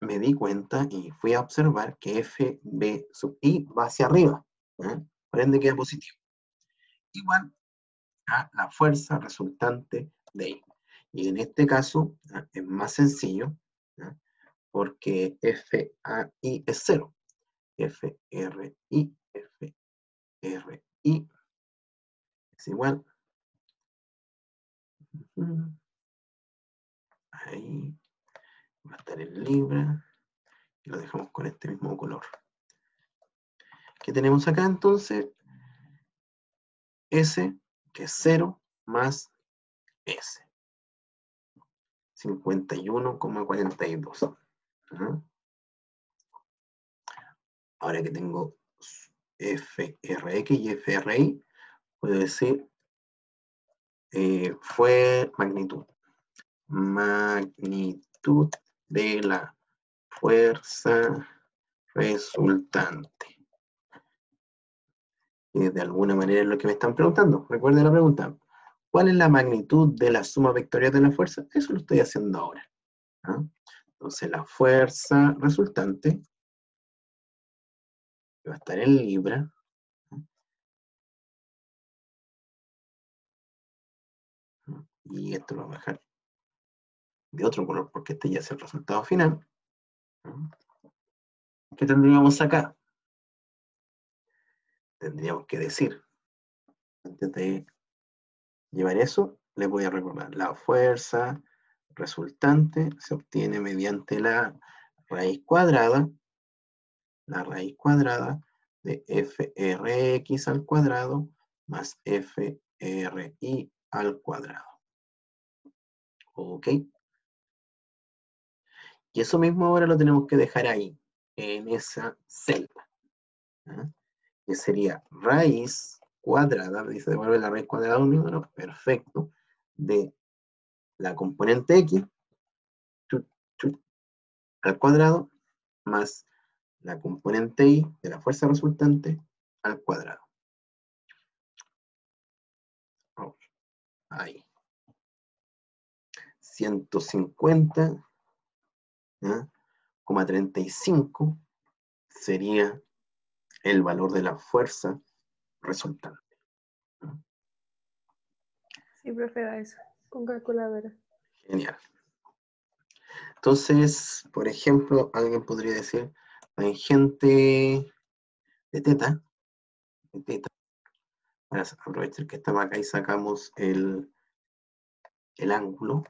me di cuenta y fui a observar que FB sub I va hacia arriba. ¿eh? Por ende queda positivo. Igual a la fuerza resultante de I. Y en este caso ¿eh? es más sencillo ¿eh? porque FAI es cero. FRI, F RI es igual Ahí va a estar en libra. Y lo dejamos con este mismo color. ¿Qué tenemos acá entonces? S, que es 0, más S. 51,42. Ahora que tengo FRX y FRI, puedo decir, eh, fue magnitud. Magnitud de la fuerza resultante. Y de alguna manera es lo que me están preguntando. Recuerden la pregunta. ¿Cuál es la magnitud de la suma vectorial de la fuerza? Eso lo estoy haciendo ahora. ¿ah? Entonces la fuerza resultante va a estar en libra. Y esto lo voy a dejar de otro color porque este ya es el resultado final. ¿Qué tendríamos acá? Tendríamos que decir, antes de llevar eso, les voy a recordar, la fuerza resultante se obtiene mediante la raíz cuadrada, la raíz cuadrada de FRX al cuadrado más FRI al cuadrado. ¿Ok? Y eso mismo ahora lo tenemos que dejar ahí, en esa celda. ¿ah? Que sería raíz cuadrada, me dice devuelve la raíz cuadrada de un número, perfecto, de la componente x al cuadrado más la componente y de la fuerza resultante al cuadrado. Ahí. 150 35 sería el valor de la fuerza resultante. Sí, profe, da eso, con calculadora. Genial. Entonces, por ejemplo, alguien podría decir tangente de teta, de teta, para aprovechar que estaba acá y sacamos el, el ángulo.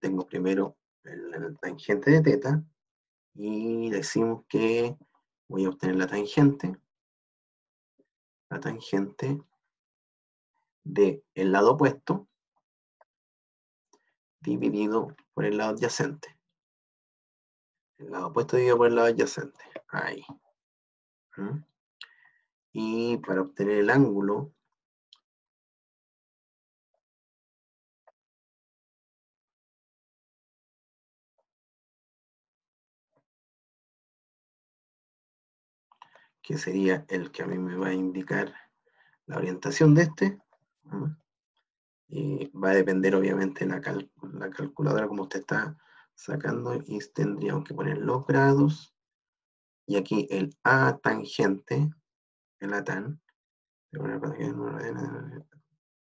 Tengo primero la tangente de teta y decimos que voy a obtener la tangente, la tangente de el lado opuesto dividido por el lado adyacente. El lado opuesto dividido por el lado adyacente. Ahí. ¿Mm? Y para obtener el ángulo que sería el que a mí me va a indicar la orientación de este. Y va a depender obviamente la, la calculadora como usted está sacando y tendríamos que poner los grados. Y aquí el A tangente, el A tan,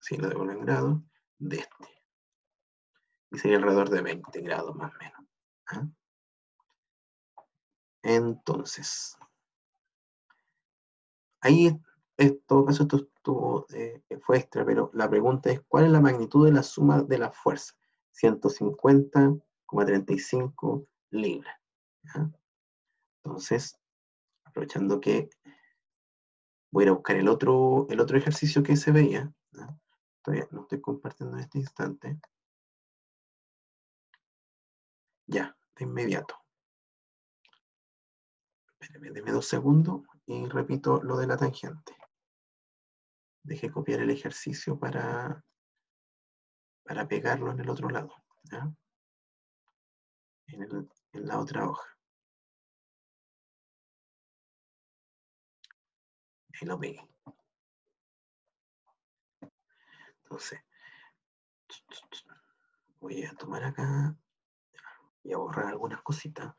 si lo devuelvo en grados, de este. Y sería alrededor de 20 grados más o menos. ¿ah? Entonces, Ahí, en todo caso, esto estuvo, eh, fue extra, pero la pregunta es, ¿cuál es la magnitud de la suma de la fuerza? 150,35 libras. Entonces, aprovechando que voy a buscar el otro, el otro ejercicio que se veía. Todavía no estoy compartiendo en este instante. Ya, de inmediato. Espérenme, dos segundos y repito lo de la tangente. Deje copiar el ejercicio para, para pegarlo en el otro lado. En, en la otra hoja. Ahí lo pegué. Entonces, voy a tomar acá, y a borrar algunas cositas.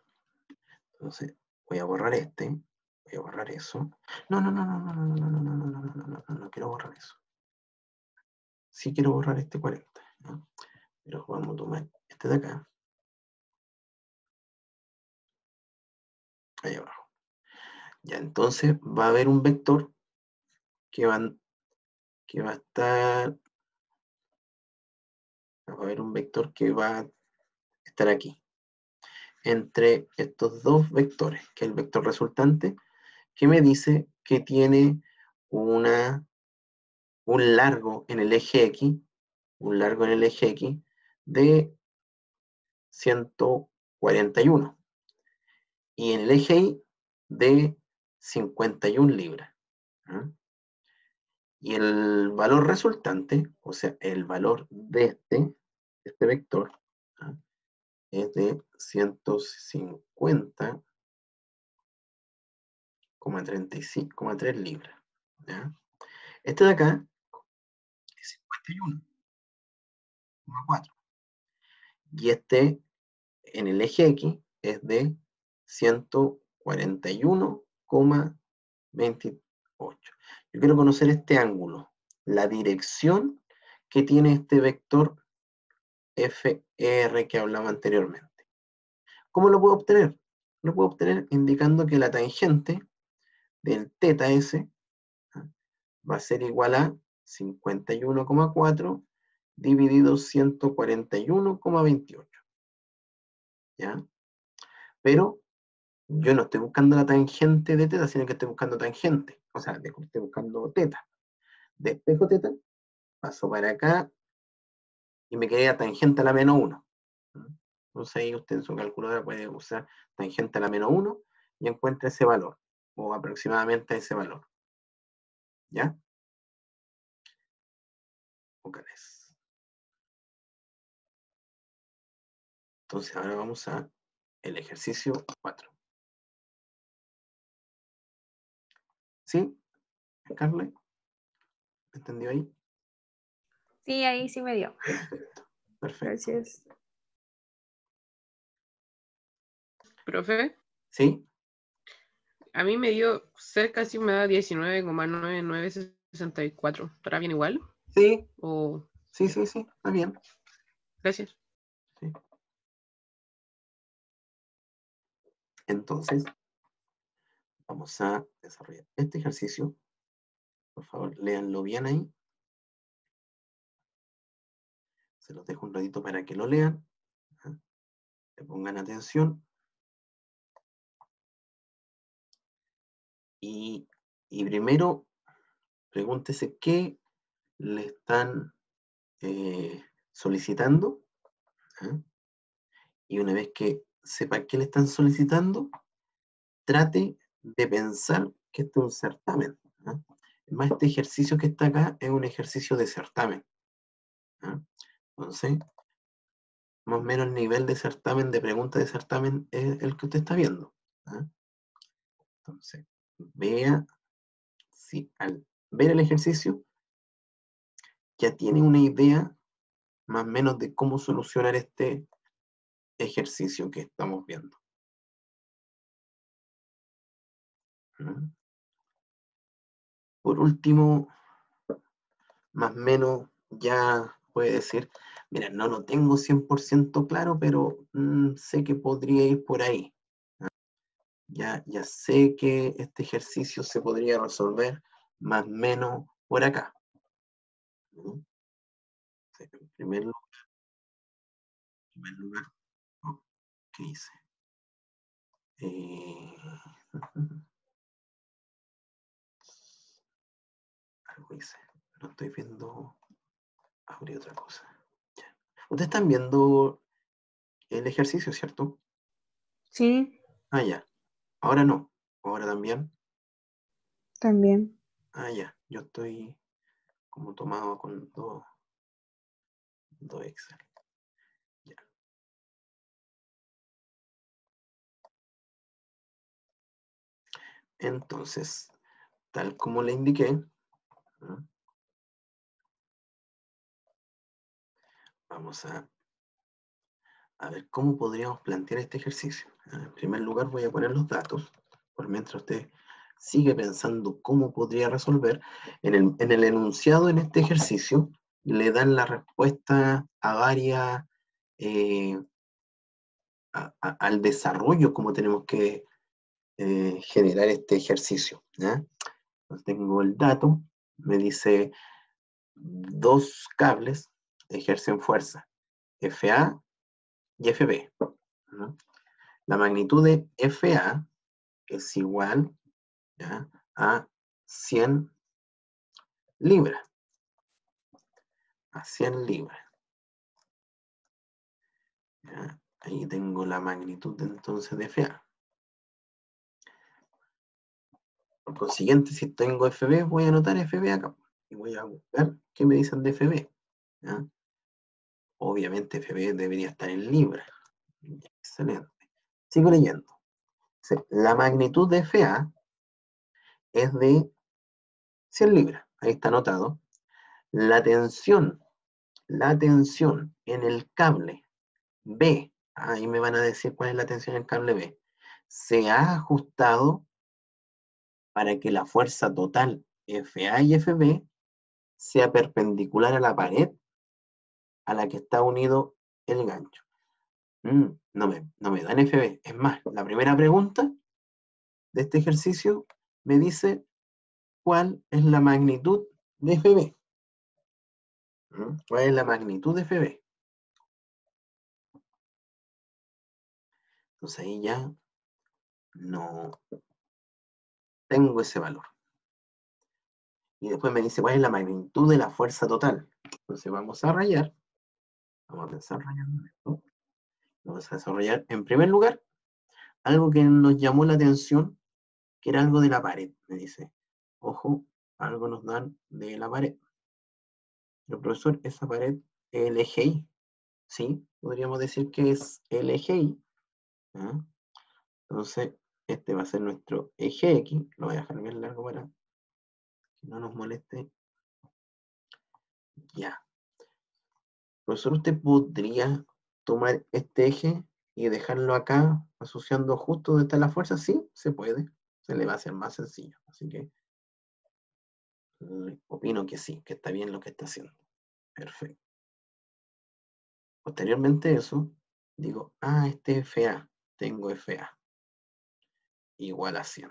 Entonces, voy a borrar este, Voy a borrar eso. No, no, no, no, no, no, no, no, no, no, no, no, no, no, no quiero borrar eso. Sí quiero borrar este 40, ¿no? Pero vamos a tomar este de acá. Ahí abajo. Ya, entonces va a haber un vector que, van, que va a estar va a haber un vector que va a estar aquí, entre estos dos vectores, que es el vector resultante, que me dice que tiene una, un largo en el eje X, un largo en el eje X de 141 y en el eje Y de 51 libras. Y el valor resultante, o sea, el valor de este, este vector, es de 150,35,3 libras. Este de acá es 51,4. Y este en el eje X es de 141,28. Yo quiero conocer este ángulo, la dirección que tiene este vector FR que hablaba anteriormente. ¿Cómo lo puedo obtener? Lo puedo obtener indicando que la tangente del teta S ¿ah? va a ser igual a 51,4 dividido 141,28. ¿Ya? Pero yo no estoy buscando la tangente de teta, sino que estoy buscando tangente. O sea, estoy buscando teta. Despejo teta, paso para acá y me queda tangente a la menos 1. Entonces ahí usted en su calculadora puede usar tangente a la menos 1 y encuentra ese valor, o aproximadamente ese valor. ¿Ya? Entonces ahora vamos a el ejercicio 4. ¿Sí? Carle? ¿Entendió ahí? Sí, ahí sí me dio. Perfecto. Perfecto. Gracias. Profe, ¿Sí? a mí me dio, cerca casi me da 19,9964. ¿Estará bien igual? Sí, O, sí, sí, sí, está bien. gracias. Entonces, vamos a desarrollar este ejercicio. Por favor, léanlo bien ahí. Se los dejo un ratito para que lo lean. ¿ah? Le pongan atención. Y, y primero, pregúntese qué le están eh, solicitando. ¿ah? Y una vez que sepa qué le están solicitando, trate de pensar que esto es un certamen. ¿ah? Además, este ejercicio que está acá es un ejercicio de certamen. ¿ah? Entonces, más o menos el nivel de certamen, de pregunta de certamen, es el que usted está viendo. ¿ah? Entonces, vea si al ver el ejercicio ya tiene una idea más o menos de cómo solucionar este ejercicio que estamos viendo. Por último, más o menos ya puede decir, mira, no lo tengo 100% claro, pero mm, sé que podría ir por ahí. ¿ah? Ya, ya sé que este ejercicio se podría resolver más o menos por acá. En primer lugar, primer lugar ¿Qué hice? Eh, algo hice. No estoy viendo. Abrí otra cosa. Ustedes están viendo el ejercicio, ¿cierto? Sí, Ah, ya. Ahora no. Ahora también. también. Ah, ya. Yo estoy como tomado con dos, dos Excel. Ya. Entonces, tal como le indiqué, vamos a, ver cómo podríamos plantear este ejercicio. En primer lugar, voy a poner los datos, por mientras usted sigue pensando cómo podría resolver. En el, en el enunciado en este ejercicio, le dan la respuesta a varias, eh, al desarrollo, como tenemos que eh, generar este ejercicio. tengo el dato, me dice dos cables ejercen fuerza FA y FB. ¿no? La magnitud de FA es igual a 100 libras. A 100 libras. Ahí tengo la magnitud entonces de FA. Por consiguiente, si tengo FB, voy a anotar FB acá. Y voy a buscar qué me dicen de FB. Obviamente FB debería estar en libras. Excelente. Sigo leyendo. La magnitud de FA es de 100 libras. Ahí está anotado. La tensión, la tensión en el cable B, ahí me van a decir cuál es la tensión en el cable B, se ha ajustado para que la fuerza total FA y FB sea perpendicular a la pared a la que está unido el gancho. Mm, no, me, no me dan FB. Es más, la primera pregunta de este ejercicio me dice cuál es la magnitud de FB. Mm, ¿Cuál es la magnitud de FB? Entonces ahí ya no tengo ese valor. Y después me dice cuál es la magnitud de la fuerza total. Entonces vamos a rayar. Vamos a pensar. Vamos a desarrollar, en primer lugar, algo que nos llamó la atención, que era algo de la pared. Me dice, ojo, algo nos dan de la pared. Pero profesor, esa pared Y. Sí, podríamos decir que es Y. ¿ah? Entonces, este va a ser nuestro eje X. Lo voy a dejar bien largo para que no nos moleste. Ya. Profesor, ¿usted podría tomar este eje y dejarlo acá asociando justo donde está la fuerza? Sí, se puede. Se le va a hacer más sencillo. Así que opino que sí, que está bien lo que está haciendo. Perfecto. Posteriormente a eso, digo, ah, este es FA. Tengo FA igual a 100.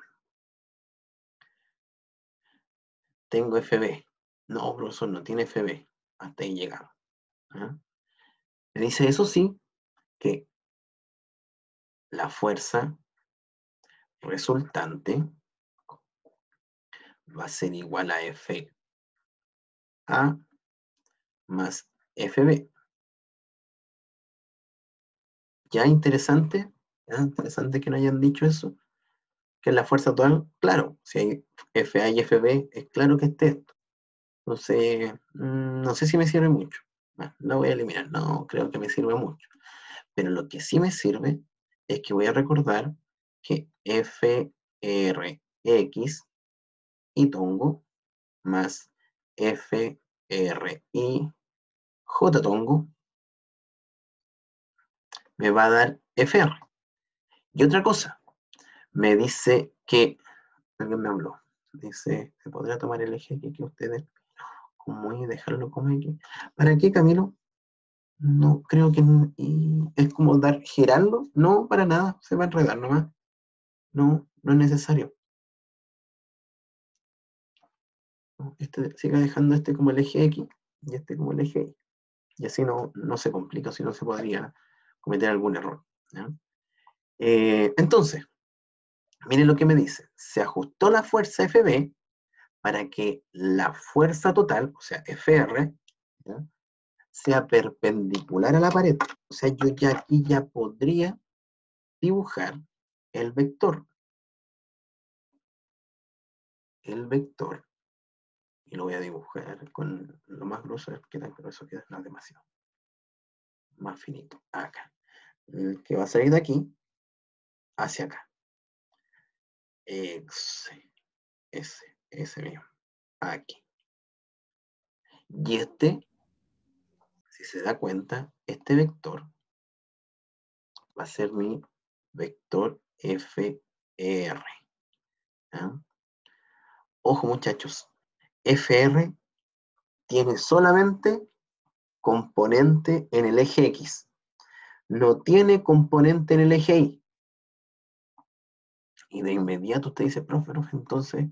Tengo FB. No, profesor, no tiene FB. Hasta ahí llegamos. ¿ah? Dice, eso sí, que la fuerza resultante va a ser igual a F A más FB. Ya interesante, ya interesante que no hayan dicho eso que es la fuerza total, claro, si hay FA y FB, es claro que esté esto. Entonces, mm, no sé si me sirve mucho. Bueno, la voy a eliminar, no creo que me sirva mucho. Pero lo que sí me sirve es que voy a recordar que FRX y tongo más FRI J tongo me va a dar FR. Y otra cosa, me dice que, alguien me habló, dice, ¿se podría tomar el eje aquí que ustedes, como y dejarlo como X? ¿Para qué, Camilo? No, creo que es como dar, girarlo, no, para nada, se va a enredar nomás. No, no es necesario. Este, siga dejando este como el eje X y este como el eje Y. Y así no, no se complica, si no se podría cometer algún error. Eh, entonces, Miren lo que me dice. Se ajustó la fuerza FB para que la fuerza total, o sea, FR, sea perpendicular a la pared. O sea, yo ya aquí ya podría dibujar el vector. El vector. Y lo voy a dibujar con lo más grueso que pero eso queda demasiado. Más finito. Acá. El que va a salir de aquí hacia acá. Ese, ese, ese mismo. Aquí. Y este, si se da cuenta, este vector va a ser mi vector FR. Ojo muchachos, FR tiene solamente componente en el eje X. No tiene componente en el eje Y. Y de inmediato usted dice, profe, entonces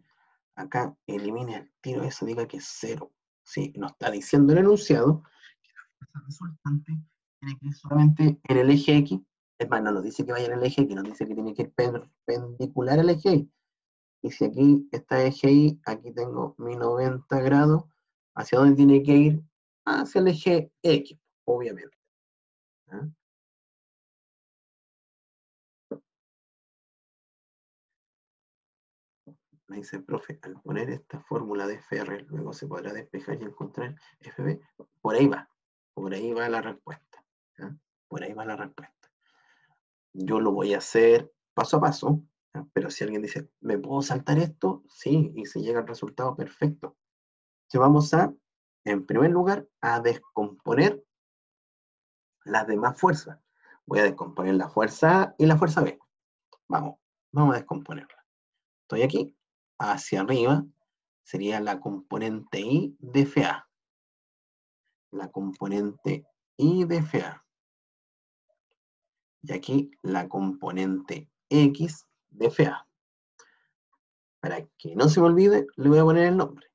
acá elimine el tiro eso, diga que es cero. Sí, nos está diciendo el enunciado que la fuerza resultante tiene que ir solamente en el eje X. Es más, no nos dice que vaya en el eje X, nos dice que tiene que ir perpendicular al eje Y. Y si aquí está eje Y, aquí tengo mi 90 grados, ¿hacia dónde tiene que ir? Hacia el eje X, obviamente. ¿Ah? Me dice el profe, al poner esta fórmula de FR, luego se podrá despejar y encontrar FB. Por ahí va, por ahí va la respuesta. Por ahí va la respuesta. Yo lo voy a hacer paso a paso, pero si alguien dice, ¿me puedo saltar esto? Sí, y se llega al resultado perfecto. Entonces vamos a, en primer lugar, a descomponer las demás fuerzas. Voy a descomponer la fuerza A y la fuerza B. Vamos, vamos a descomponerla. Estoy aquí, hacia arriba sería la componente I de FA. La componente I de FA. Y aquí la componente X de FA. Para que no se me olvide, le voy a poner el nombre.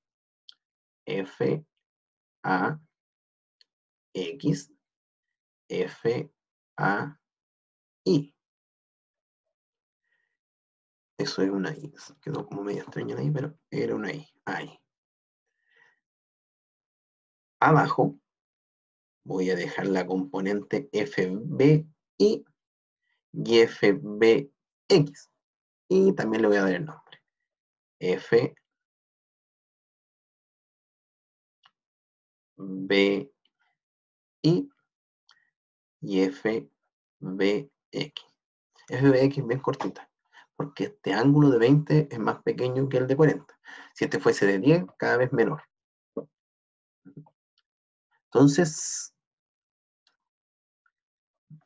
F A X. Eso es una I. Quedó como medio extraño ahí, pero era una I. Ahí. Abajo voy a dejar la componente FBI y FBX. Y también le voy a dar el nombre. F I y FBX. FBX bien cortita porque este ángulo de 20 es más pequeño que el de 40. Si este fuese de 10, cada vez menor. Entonces,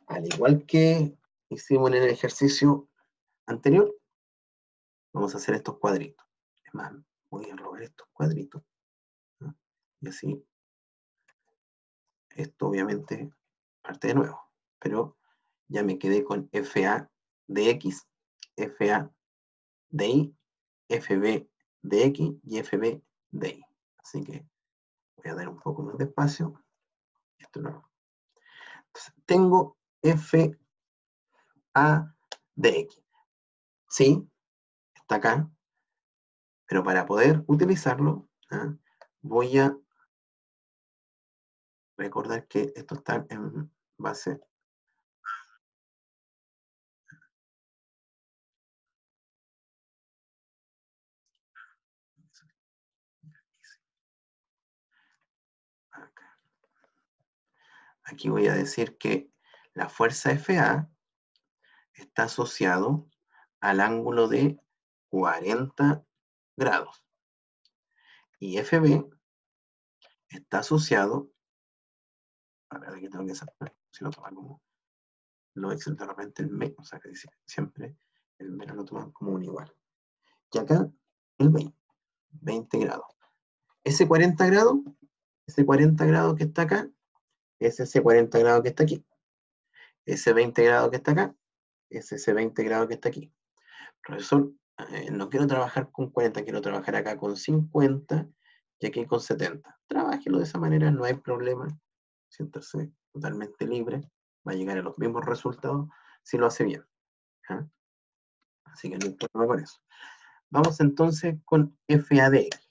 al igual que hicimos en el ejercicio anterior, vamos a hacer estos cuadritos. Es más, voy a robar estos cuadritos. Y así, esto obviamente parte de nuevo, pero ya me quedé con FA de X FA de I, FB de X y FB de Y. Así que voy a dar un poco más de espacio. Esto no. Entonces, tengo FA de X. Sí, está acá. Pero para poder utilizarlo, ¿ah? voy a recordar que esto está en base Aquí voy a decir que la fuerza FA está asociado al ángulo de 40 grados. Y FB está asociado, a ver, aquí tengo que sacar, si lo toma como, lo Excel de repente el me, o sea que dice siempre el menos lo toman como un igual. Y acá el 20, 20 grados. Ese 40 grados, ese 40 grados que está acá, es ese 40 grados que está aquí. Ese 20 grados que está acá, es ese 20 grados que está aquí. Profesor, eh, no quiero trabajar con 40, quiero trabajar acá con 50 y aquí con 70. Trabájelo de esa manera, no hay problema. Siéntase totalmente libre. Va a llegar a los mismos resultados si lo hace bien. ¿ah? Así que no hay problema con eso. Vamos entonces con FADX.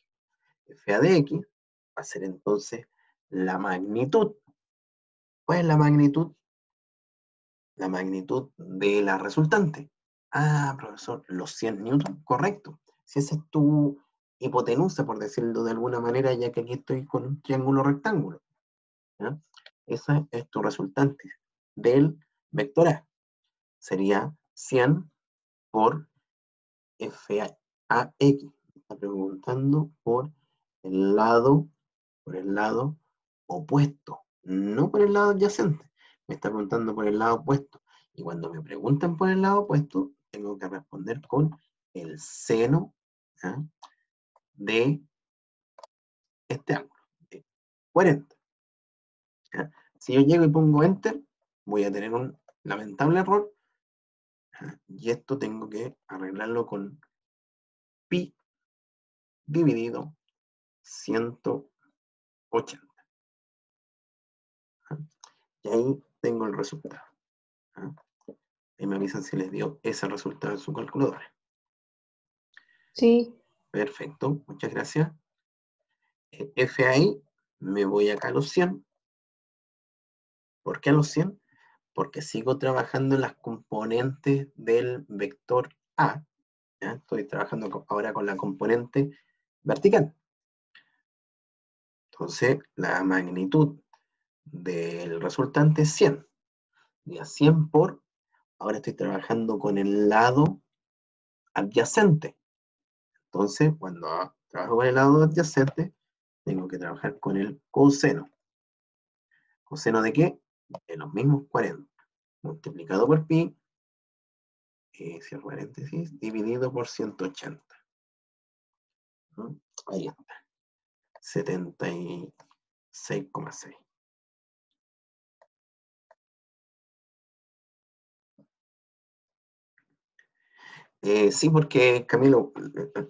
FADX va a ser entonces la magnitud ¿Cuál es la magnitud? La magnitud de la resultante. Ah, profesor, los 100 newton, correcto. Si esa es tu hipotenusa, por decirlo de alguna manera, ya que aquí estoy con un triángulo rectángulo. Esa es tu resultante del vector A. Sería 100 por FAX. Está preguntando por el lado, por el lado opuesto no por el lado adyacente, me está preguntando por el lado opuesto. Y cuando me preguntan por el lado opuesto, tengo que responder con el seno de este ángulo, de 40. Si yo llego y pongo enter, voy a tener un lamentable error. Y esto tengo que arreglarlo con pi dividido 180. Y ahí tengo el resultado. ¿ah? Y me avisan si les dio ese resultado en su calculadora. Sí. Perfecto, muchas gracias. Eh, F ahí, me voy acá a los 100. ¿Por qué a los 100? Porque sigo trabajando en las componentes del vector A. ¿ya? Estoy trabajando ahora con la componente vertical. Entonces, la magnitud del resultante es 100. Y a 100 por, ahora estoy trabajando con el lado adyacente. Entonces, cuando trabajo con el lado adyacente, tengo que trabajar con el coseno. ¿Coseno de qué? De los mismos 40. Multiplicado por pi, eh, cierro paréntesis, dividido por 180. ¿Mm? Ahí está. 76,6. Eh, sí, porque Camilo,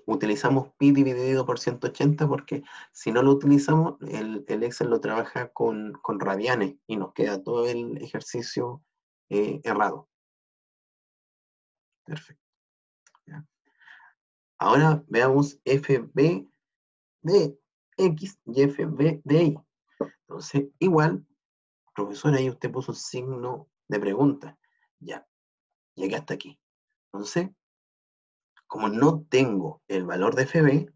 utilizamos pi dividido por 180 porque si no lo utilizamos, el, el Excel lo trabaja con, con radianes y nos queda todo el ejercicio eh, errado. Perfecto. Ahora veamos FB de X y FB de Y. Entonces, igual, profesor, ahí usted puso signo de pregunta. Ya, llegué hasta aquí. Entonces, como no tengo el valor de FB,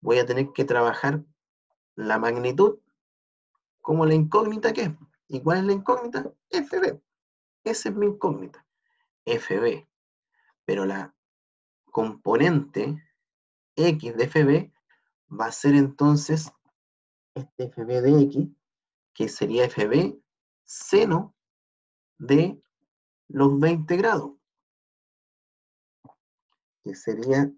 voy a tener que trabajar la magnitud como la incógnita que es. ¿Y cuál es la incógnita? FB. Esa es mi incógnita. FB. Pero la componente X de FB va a ser entonces este FB de X, que sería FB seno de los 20 grados. Que sería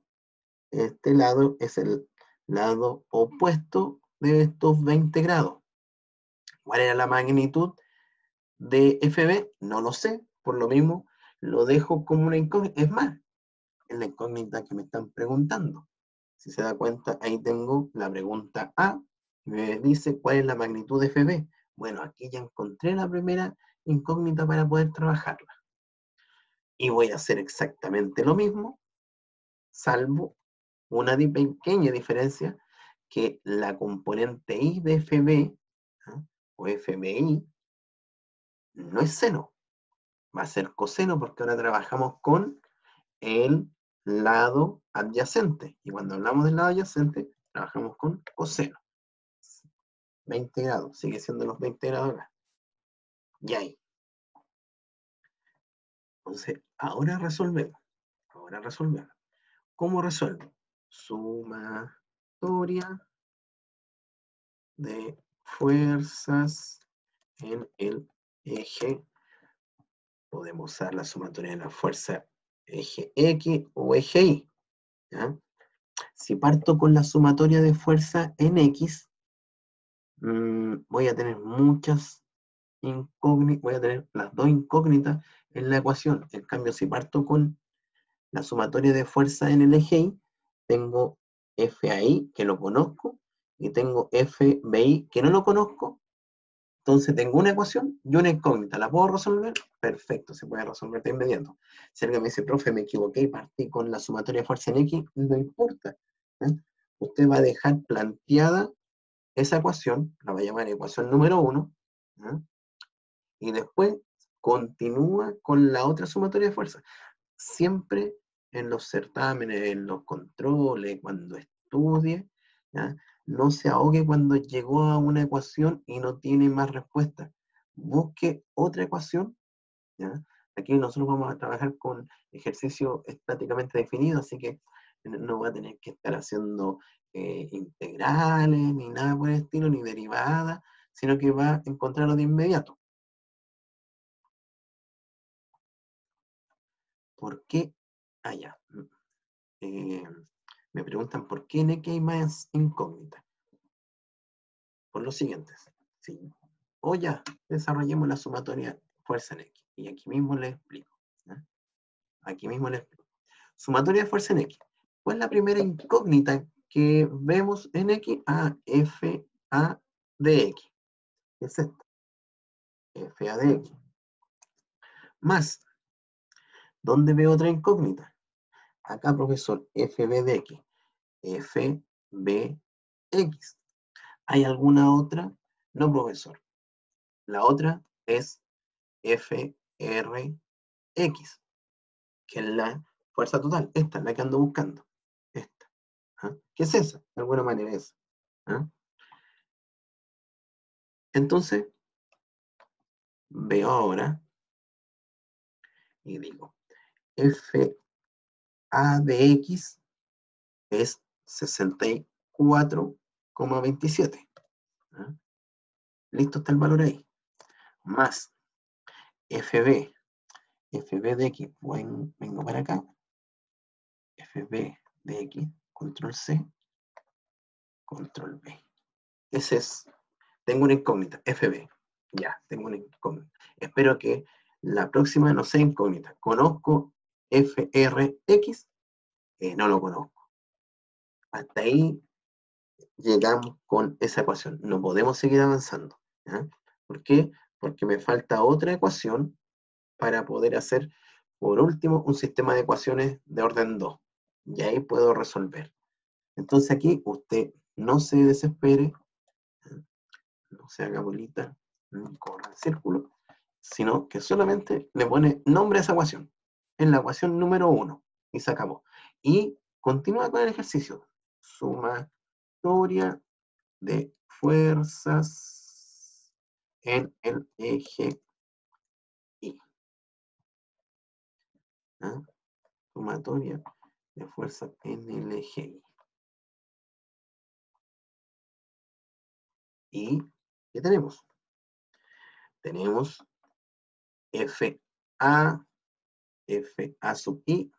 este lado, es el lado opuesto de estos 20 grados. ¿Cuál era la magnitud de FB? No lo sé, por lo mismo lo dejo como una incógnita. Es más, es la incógnita que me están preguntando. Si se da cuenta, ahí tengo la pregunta A, me dice cuál es la magnitud de FB. Bueno, aquí ya encontré la primera incógnita para poder trabajarla. Y voy a hacer exactamente lo mismo, salvo una pequeña diferencia, que la componente I de FB, ¿ah? o FBI, no es seno, va a ser coseno porque ahora trabajamos con el lado adyacente. Y cuando hablamos del lado adyacente, trabajamos con coseno. 20 grados, sigue siendo los 20 grados acá. Y ahí. Entonces, ahora resolvemos. Ahora resolvemos. ¿Cómo resuelvo? Sumatoria de fuerzas en el eje. Podemos usar la sumatoria de la fuerza eje X o eje Y. Si parto con la sumatoria de fuerza en X, mm, voy a tener muchas incógnitas, voy a tener las dos incógnitas en la ecuación. En cambio, si parto con la sumatoria de fuerza en el eje Y, tengo FAI, que lo conozco, y tengo FBI, que no lo conozco. Entonces tengo una ecuación y una incógnita. ¿La puedo resolver? Perfecto, se puede resolver de inmediato. Si alguien me dice, profe, me equivoqué y partí con la sumatoria de fuerza en X, no importa. Usted va a dejar planteada esa ecuación, la va a llamar ecuación número uno, ¿eh? y después continúa con la otra sumatoria de fuerza. Siempre en los certámenes, en los controles, cuando estudie, no se ahogue cuando llegó a una ecuación y no tiene más respuesta. Busque otra ecuación. ¿ya? Aquí nosotros vamos a trabajar con ejercicio estáticamente definido, así que no va a tener que estar haciendo eh, integrales, ni nada por el estilo, ni derivadas, sino que va a encontrarlo de inmediato. ¿Por qué? Allá. me preguntan por qué hay más incógnita. Por los siguientes. Sí. O ya, desarrollemos la sumatoria fuerza en X. Y aquí mismo les explico. ¿ya? Aquí mismo les explico. Sumatoria de fuerza en X. ¿Cuál es la primera incógnita que vemos en X? Ah, F A de X. Es esta. FA de X. Más, ¿dónde veo otra incógnita? Acá, profesor, FB de X. FBX. ¿Hay alguna otra? No, profesor. La otra es FRX, que es la fuerza total. Esta es la que ando buscando. Esta. ¿ah? ¿Qué es esa? De alguna manera es. ¿ah? Entonces, veo ahora y digo, FA de X es 64,27. ¿ah? Listo está el valor ahí. Más FB. FB de X. vengo para acá. FB de X. Control C. Control B. Ese es. Tengo una incógnita. FB. Ya, tengo una incógnita. Espero que la próxima no sea incógnita. Conozco FRX. Eh, no lo conozco. Hasta ahí llegamos con esa ecuación. No podemos seguir avanzando. ¿Por qué? Porque me falta otra ecuación para poder hacer, por último, un sistema de ecuaciones de orden 2. Y ahí puedo resolver. Entonces aquí usted no se desespere, no se haga bolita, corra el círculo, sino que solamente le pone nombre a esa ecuación. En la ecuación número 1. Y se acabó. Y continúa con el ejercicio. Sumatoria de fuerzas en el eje I. ¿Ah? Sumatoria de fuerzas en el eje I. ¿Y qué tenemos? Tenemos FA, FA sub I,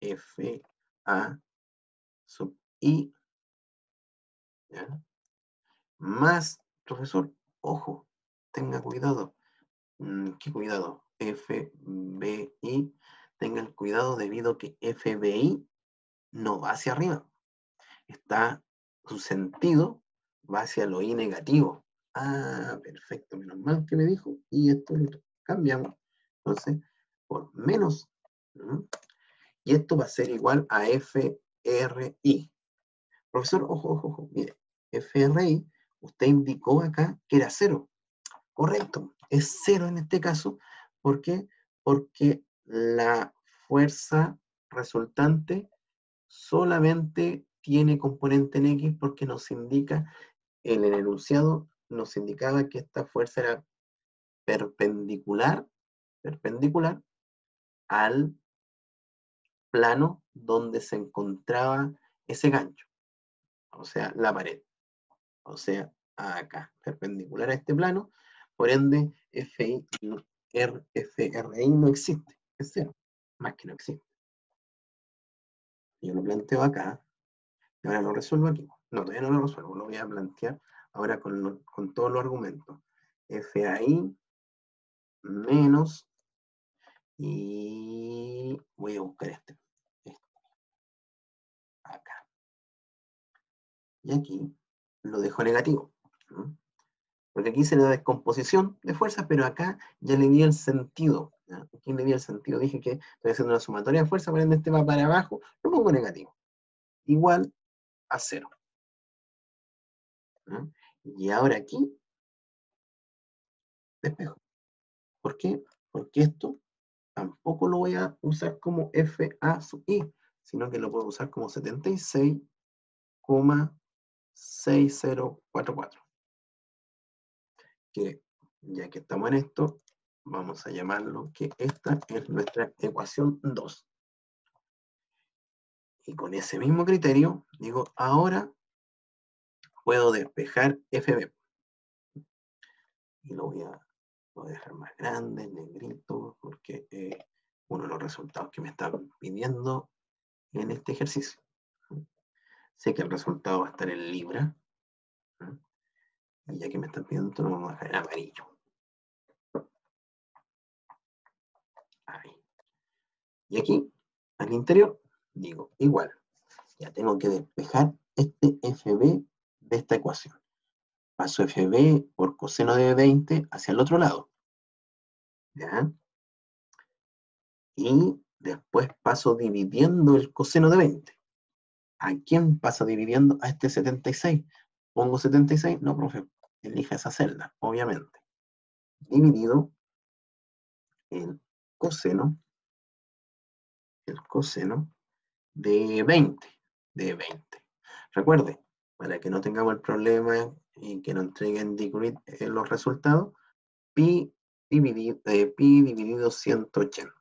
FA sub I, ¿ya? más, profesor, ojo, tenga cuidado. Mm, ¿Qué cuidado? FBI, tenga el cuidado debido a que FBI no va hacia arriba. Está, su sentido va hacia lo I negativo. Ah, perfecto, menos mal que me dijo. Y esto lo cambiamos. Entonces, por menos. Y esto va a ser igual a FRI. Profesor, ojo, ojo, ojo. Mire, FRI usted indicó acá que era cero. Correcto, es cero en este caso. ¿Por qué? Porque la fuerza resultante solamente tiene componente en X porque nos indica, en el enunciado nos indicaba que esta fuerza era perpendicular, perpendicular al plano donde se encontraba ese gancho, o sea, la pared o sea, acá, perpendicular a este plano, por ende, FI, R, FRI no existe, es cero, más que no existe. Yo lo planteo acá, y ahora lo resuelvo aquí. No, todavía no lo resuelvo, lo voy a plantear ahora con, con todos los argumentos. FAI menos, y voy a buscar este, este. Acá. Y aquí lo dejo negativo. Porque aquí se le da descomposición de fuerzas, pero acá ya le di el sentido. Aquí le di el sentido. Dije que estoy haciendo una sumatoria de fuerza, por ende este va para abajo, lo pongo negativo. Igual a cero. Y ahora aquí, despejo. ¿Por qué? Porque esto tampoco lo voy a usar como FA sub I, sino que lo puedo usar como 76, 6044. Que ya que estamos en esto, vamos a llamarlo que esta es nuestra ecuación 2. Y con ese mismo criterio, digo, ahora puedo despejar FB. Y lo voy a, dejar más grande, negrito, porque es uno de los resultados que me están pidiendo en este ejercicio. Sé que el resultado va a estar en libra. Y ya que me están pidiendo, lo vamos a dejar en amarillo. Ahí. Y aquí, al interior, digo, igual. Ya tengo que despejar este FB de esta ecuación. paso FB por coseno de 20 hacia el otro lado. Y después paso dividiendo el coseno de 20. ¿A quién paso dividiendo? A este 76. ¿Pongo 76? No, profe, elija esa celda, obviamente. Dividido el coseno, el coseno de 20, de 20. Recuerde, para que no tengamos el problema y que no entreguen degree eh, los resultados, pi dividido, pi dividido 180.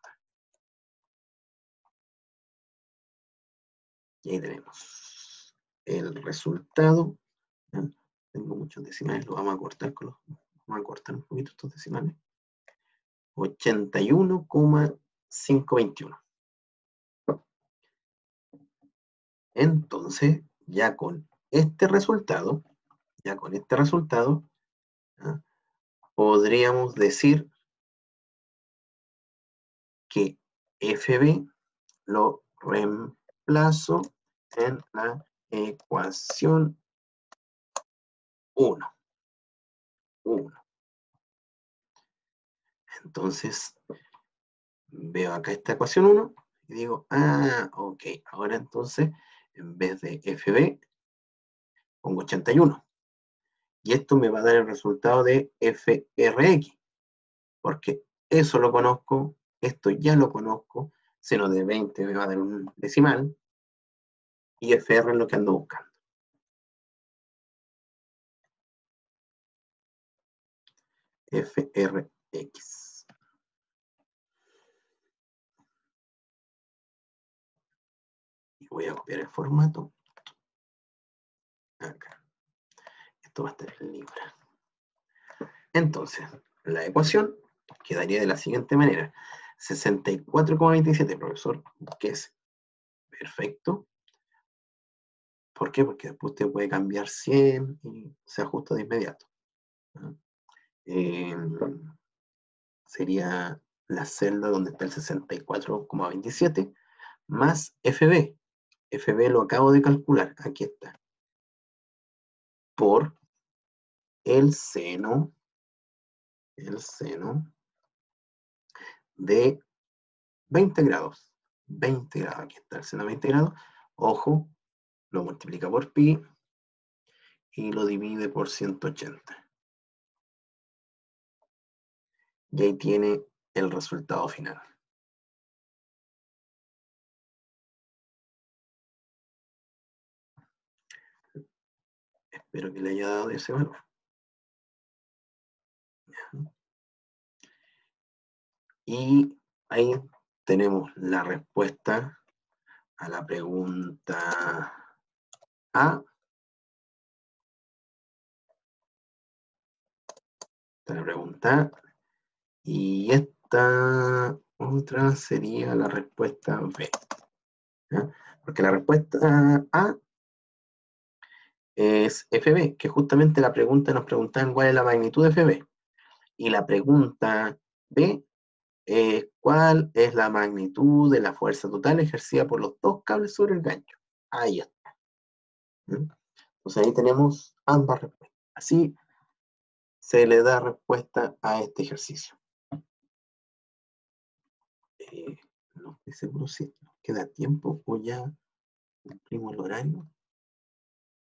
Y ahí tenemos el resultado. Tengo muchos decimales, lo vamos a cortar con los, vamos a cortar un poquito estos decimales. 81,521. Entonces, ya con este resultado, ya con este resultado, podríamos decir que FB lo reemplazo en la ecuación 1. 1. Entonces, veo acá esta ecuación 1 y digo, ah, ok, ahora entonces, en vez de FB, pongo 81. Y esto me va a dar el resultado de FRX, porque eso lo conozco, esto ya lo conozco, seno de 20 me va a dar un decimal, y FR es lo que ando buscando. FRX. Y voy a copiar el formato. Acá. Va a estar en libra. Entonces, la ecuación quedaría de la siguiente manera. 64,27, profesor, ¿qué es perfecto. ¿Por qué? Porque después usted puede cambiar 100 y se ajusta de inmediato. Em, sería la celda donde está el 64,27 más FB. FB lo acabo de calcular, aquí está. Por el seno, el seno de 20 grados. 20 grados, aquí está el seno de 20 grados. Ojo, lo multiplica por pi y lo divide por 180. Y ahí tiene el resultado final. Espero que le haya dado ese valor. Y ahí tenemos la respuesta a la pregunta A. La pregunta A y esta otra sería la respuesta B. Porque la respuesta A es FB, que justamente la pregunta nos preguntaban cuál es la magnitud de FB. Y la pregunta B es cuál es la magnitud de la fuerza total ejercida por los dos cables sobre el gancho. Ahí está. Entonces ahí tenemos ambas respuestas. Así se le da respuesta a este ejercicio. Eh, no estoy seguro si nos queda tiempo o ya cumplimos el horario.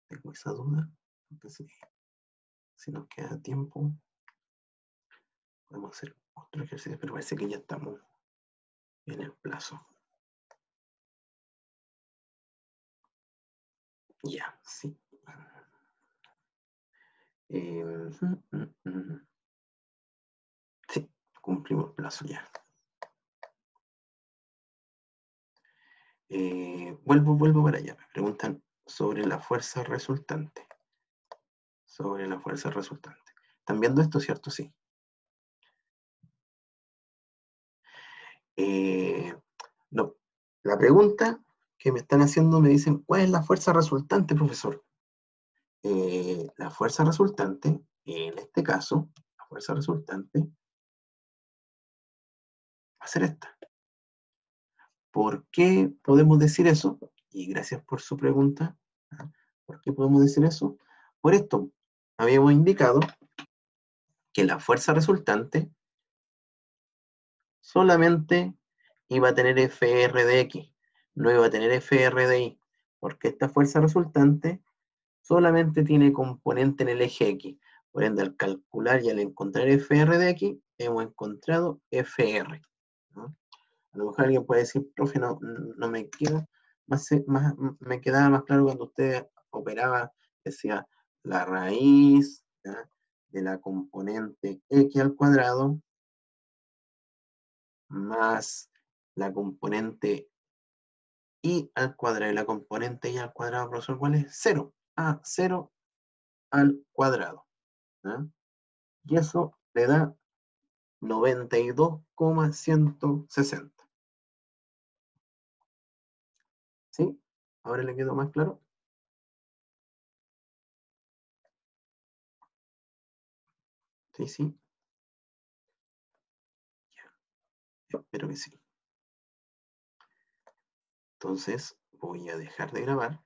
Tengo esa duda. si, nos queda tiempo, podemos hacer otro ejercicio, pero parece que ya estamos en el plazo. Ya, sí. Mm. sí, cumplimos el plazo ya. Eh, vuelvo, vuelvo para allá. Me preguntan sobre la fuerza resultante. Sobre la fuerza resultante. ¿Están viendo esto, cierto? Sí. Eh, no. La pregunta que me están haciendo me dicen, ¿cuál es la fuerza resultante, profesor? Eh, la fuerza resultante, en este caso, la fuerza resultante va a ser esta. ¿Por qué podemos decir eso? Y gracias por su pregunta. ¿ah? ¿Por qué podemos decir eso? Por esto, habíamos indicado que la fuerza resultante solamente iba a tener FR de X, no iba a tener FR de Y, porque esta fuerza resultante solamente tiene componente en el eje X. Por ende, al calcular y al encontrar FR de X, hemos encontrado FR. A lo mejor alguien puede decir, profe, no, no me queda más, me quedaba más claro cuando usted operaba, decía, la raíz de la componente x al cuadrado más la componente y al cuadrado. Y la componente y al cuadrado, profesor, ¿cuál es? Cero. A 0 al cuadrado. Y eso le da 92,160. ¿Sí? ¿Ahora le quedó más claro? Sí, sí. Espero que sí. Entonces voy a dejar de grabar.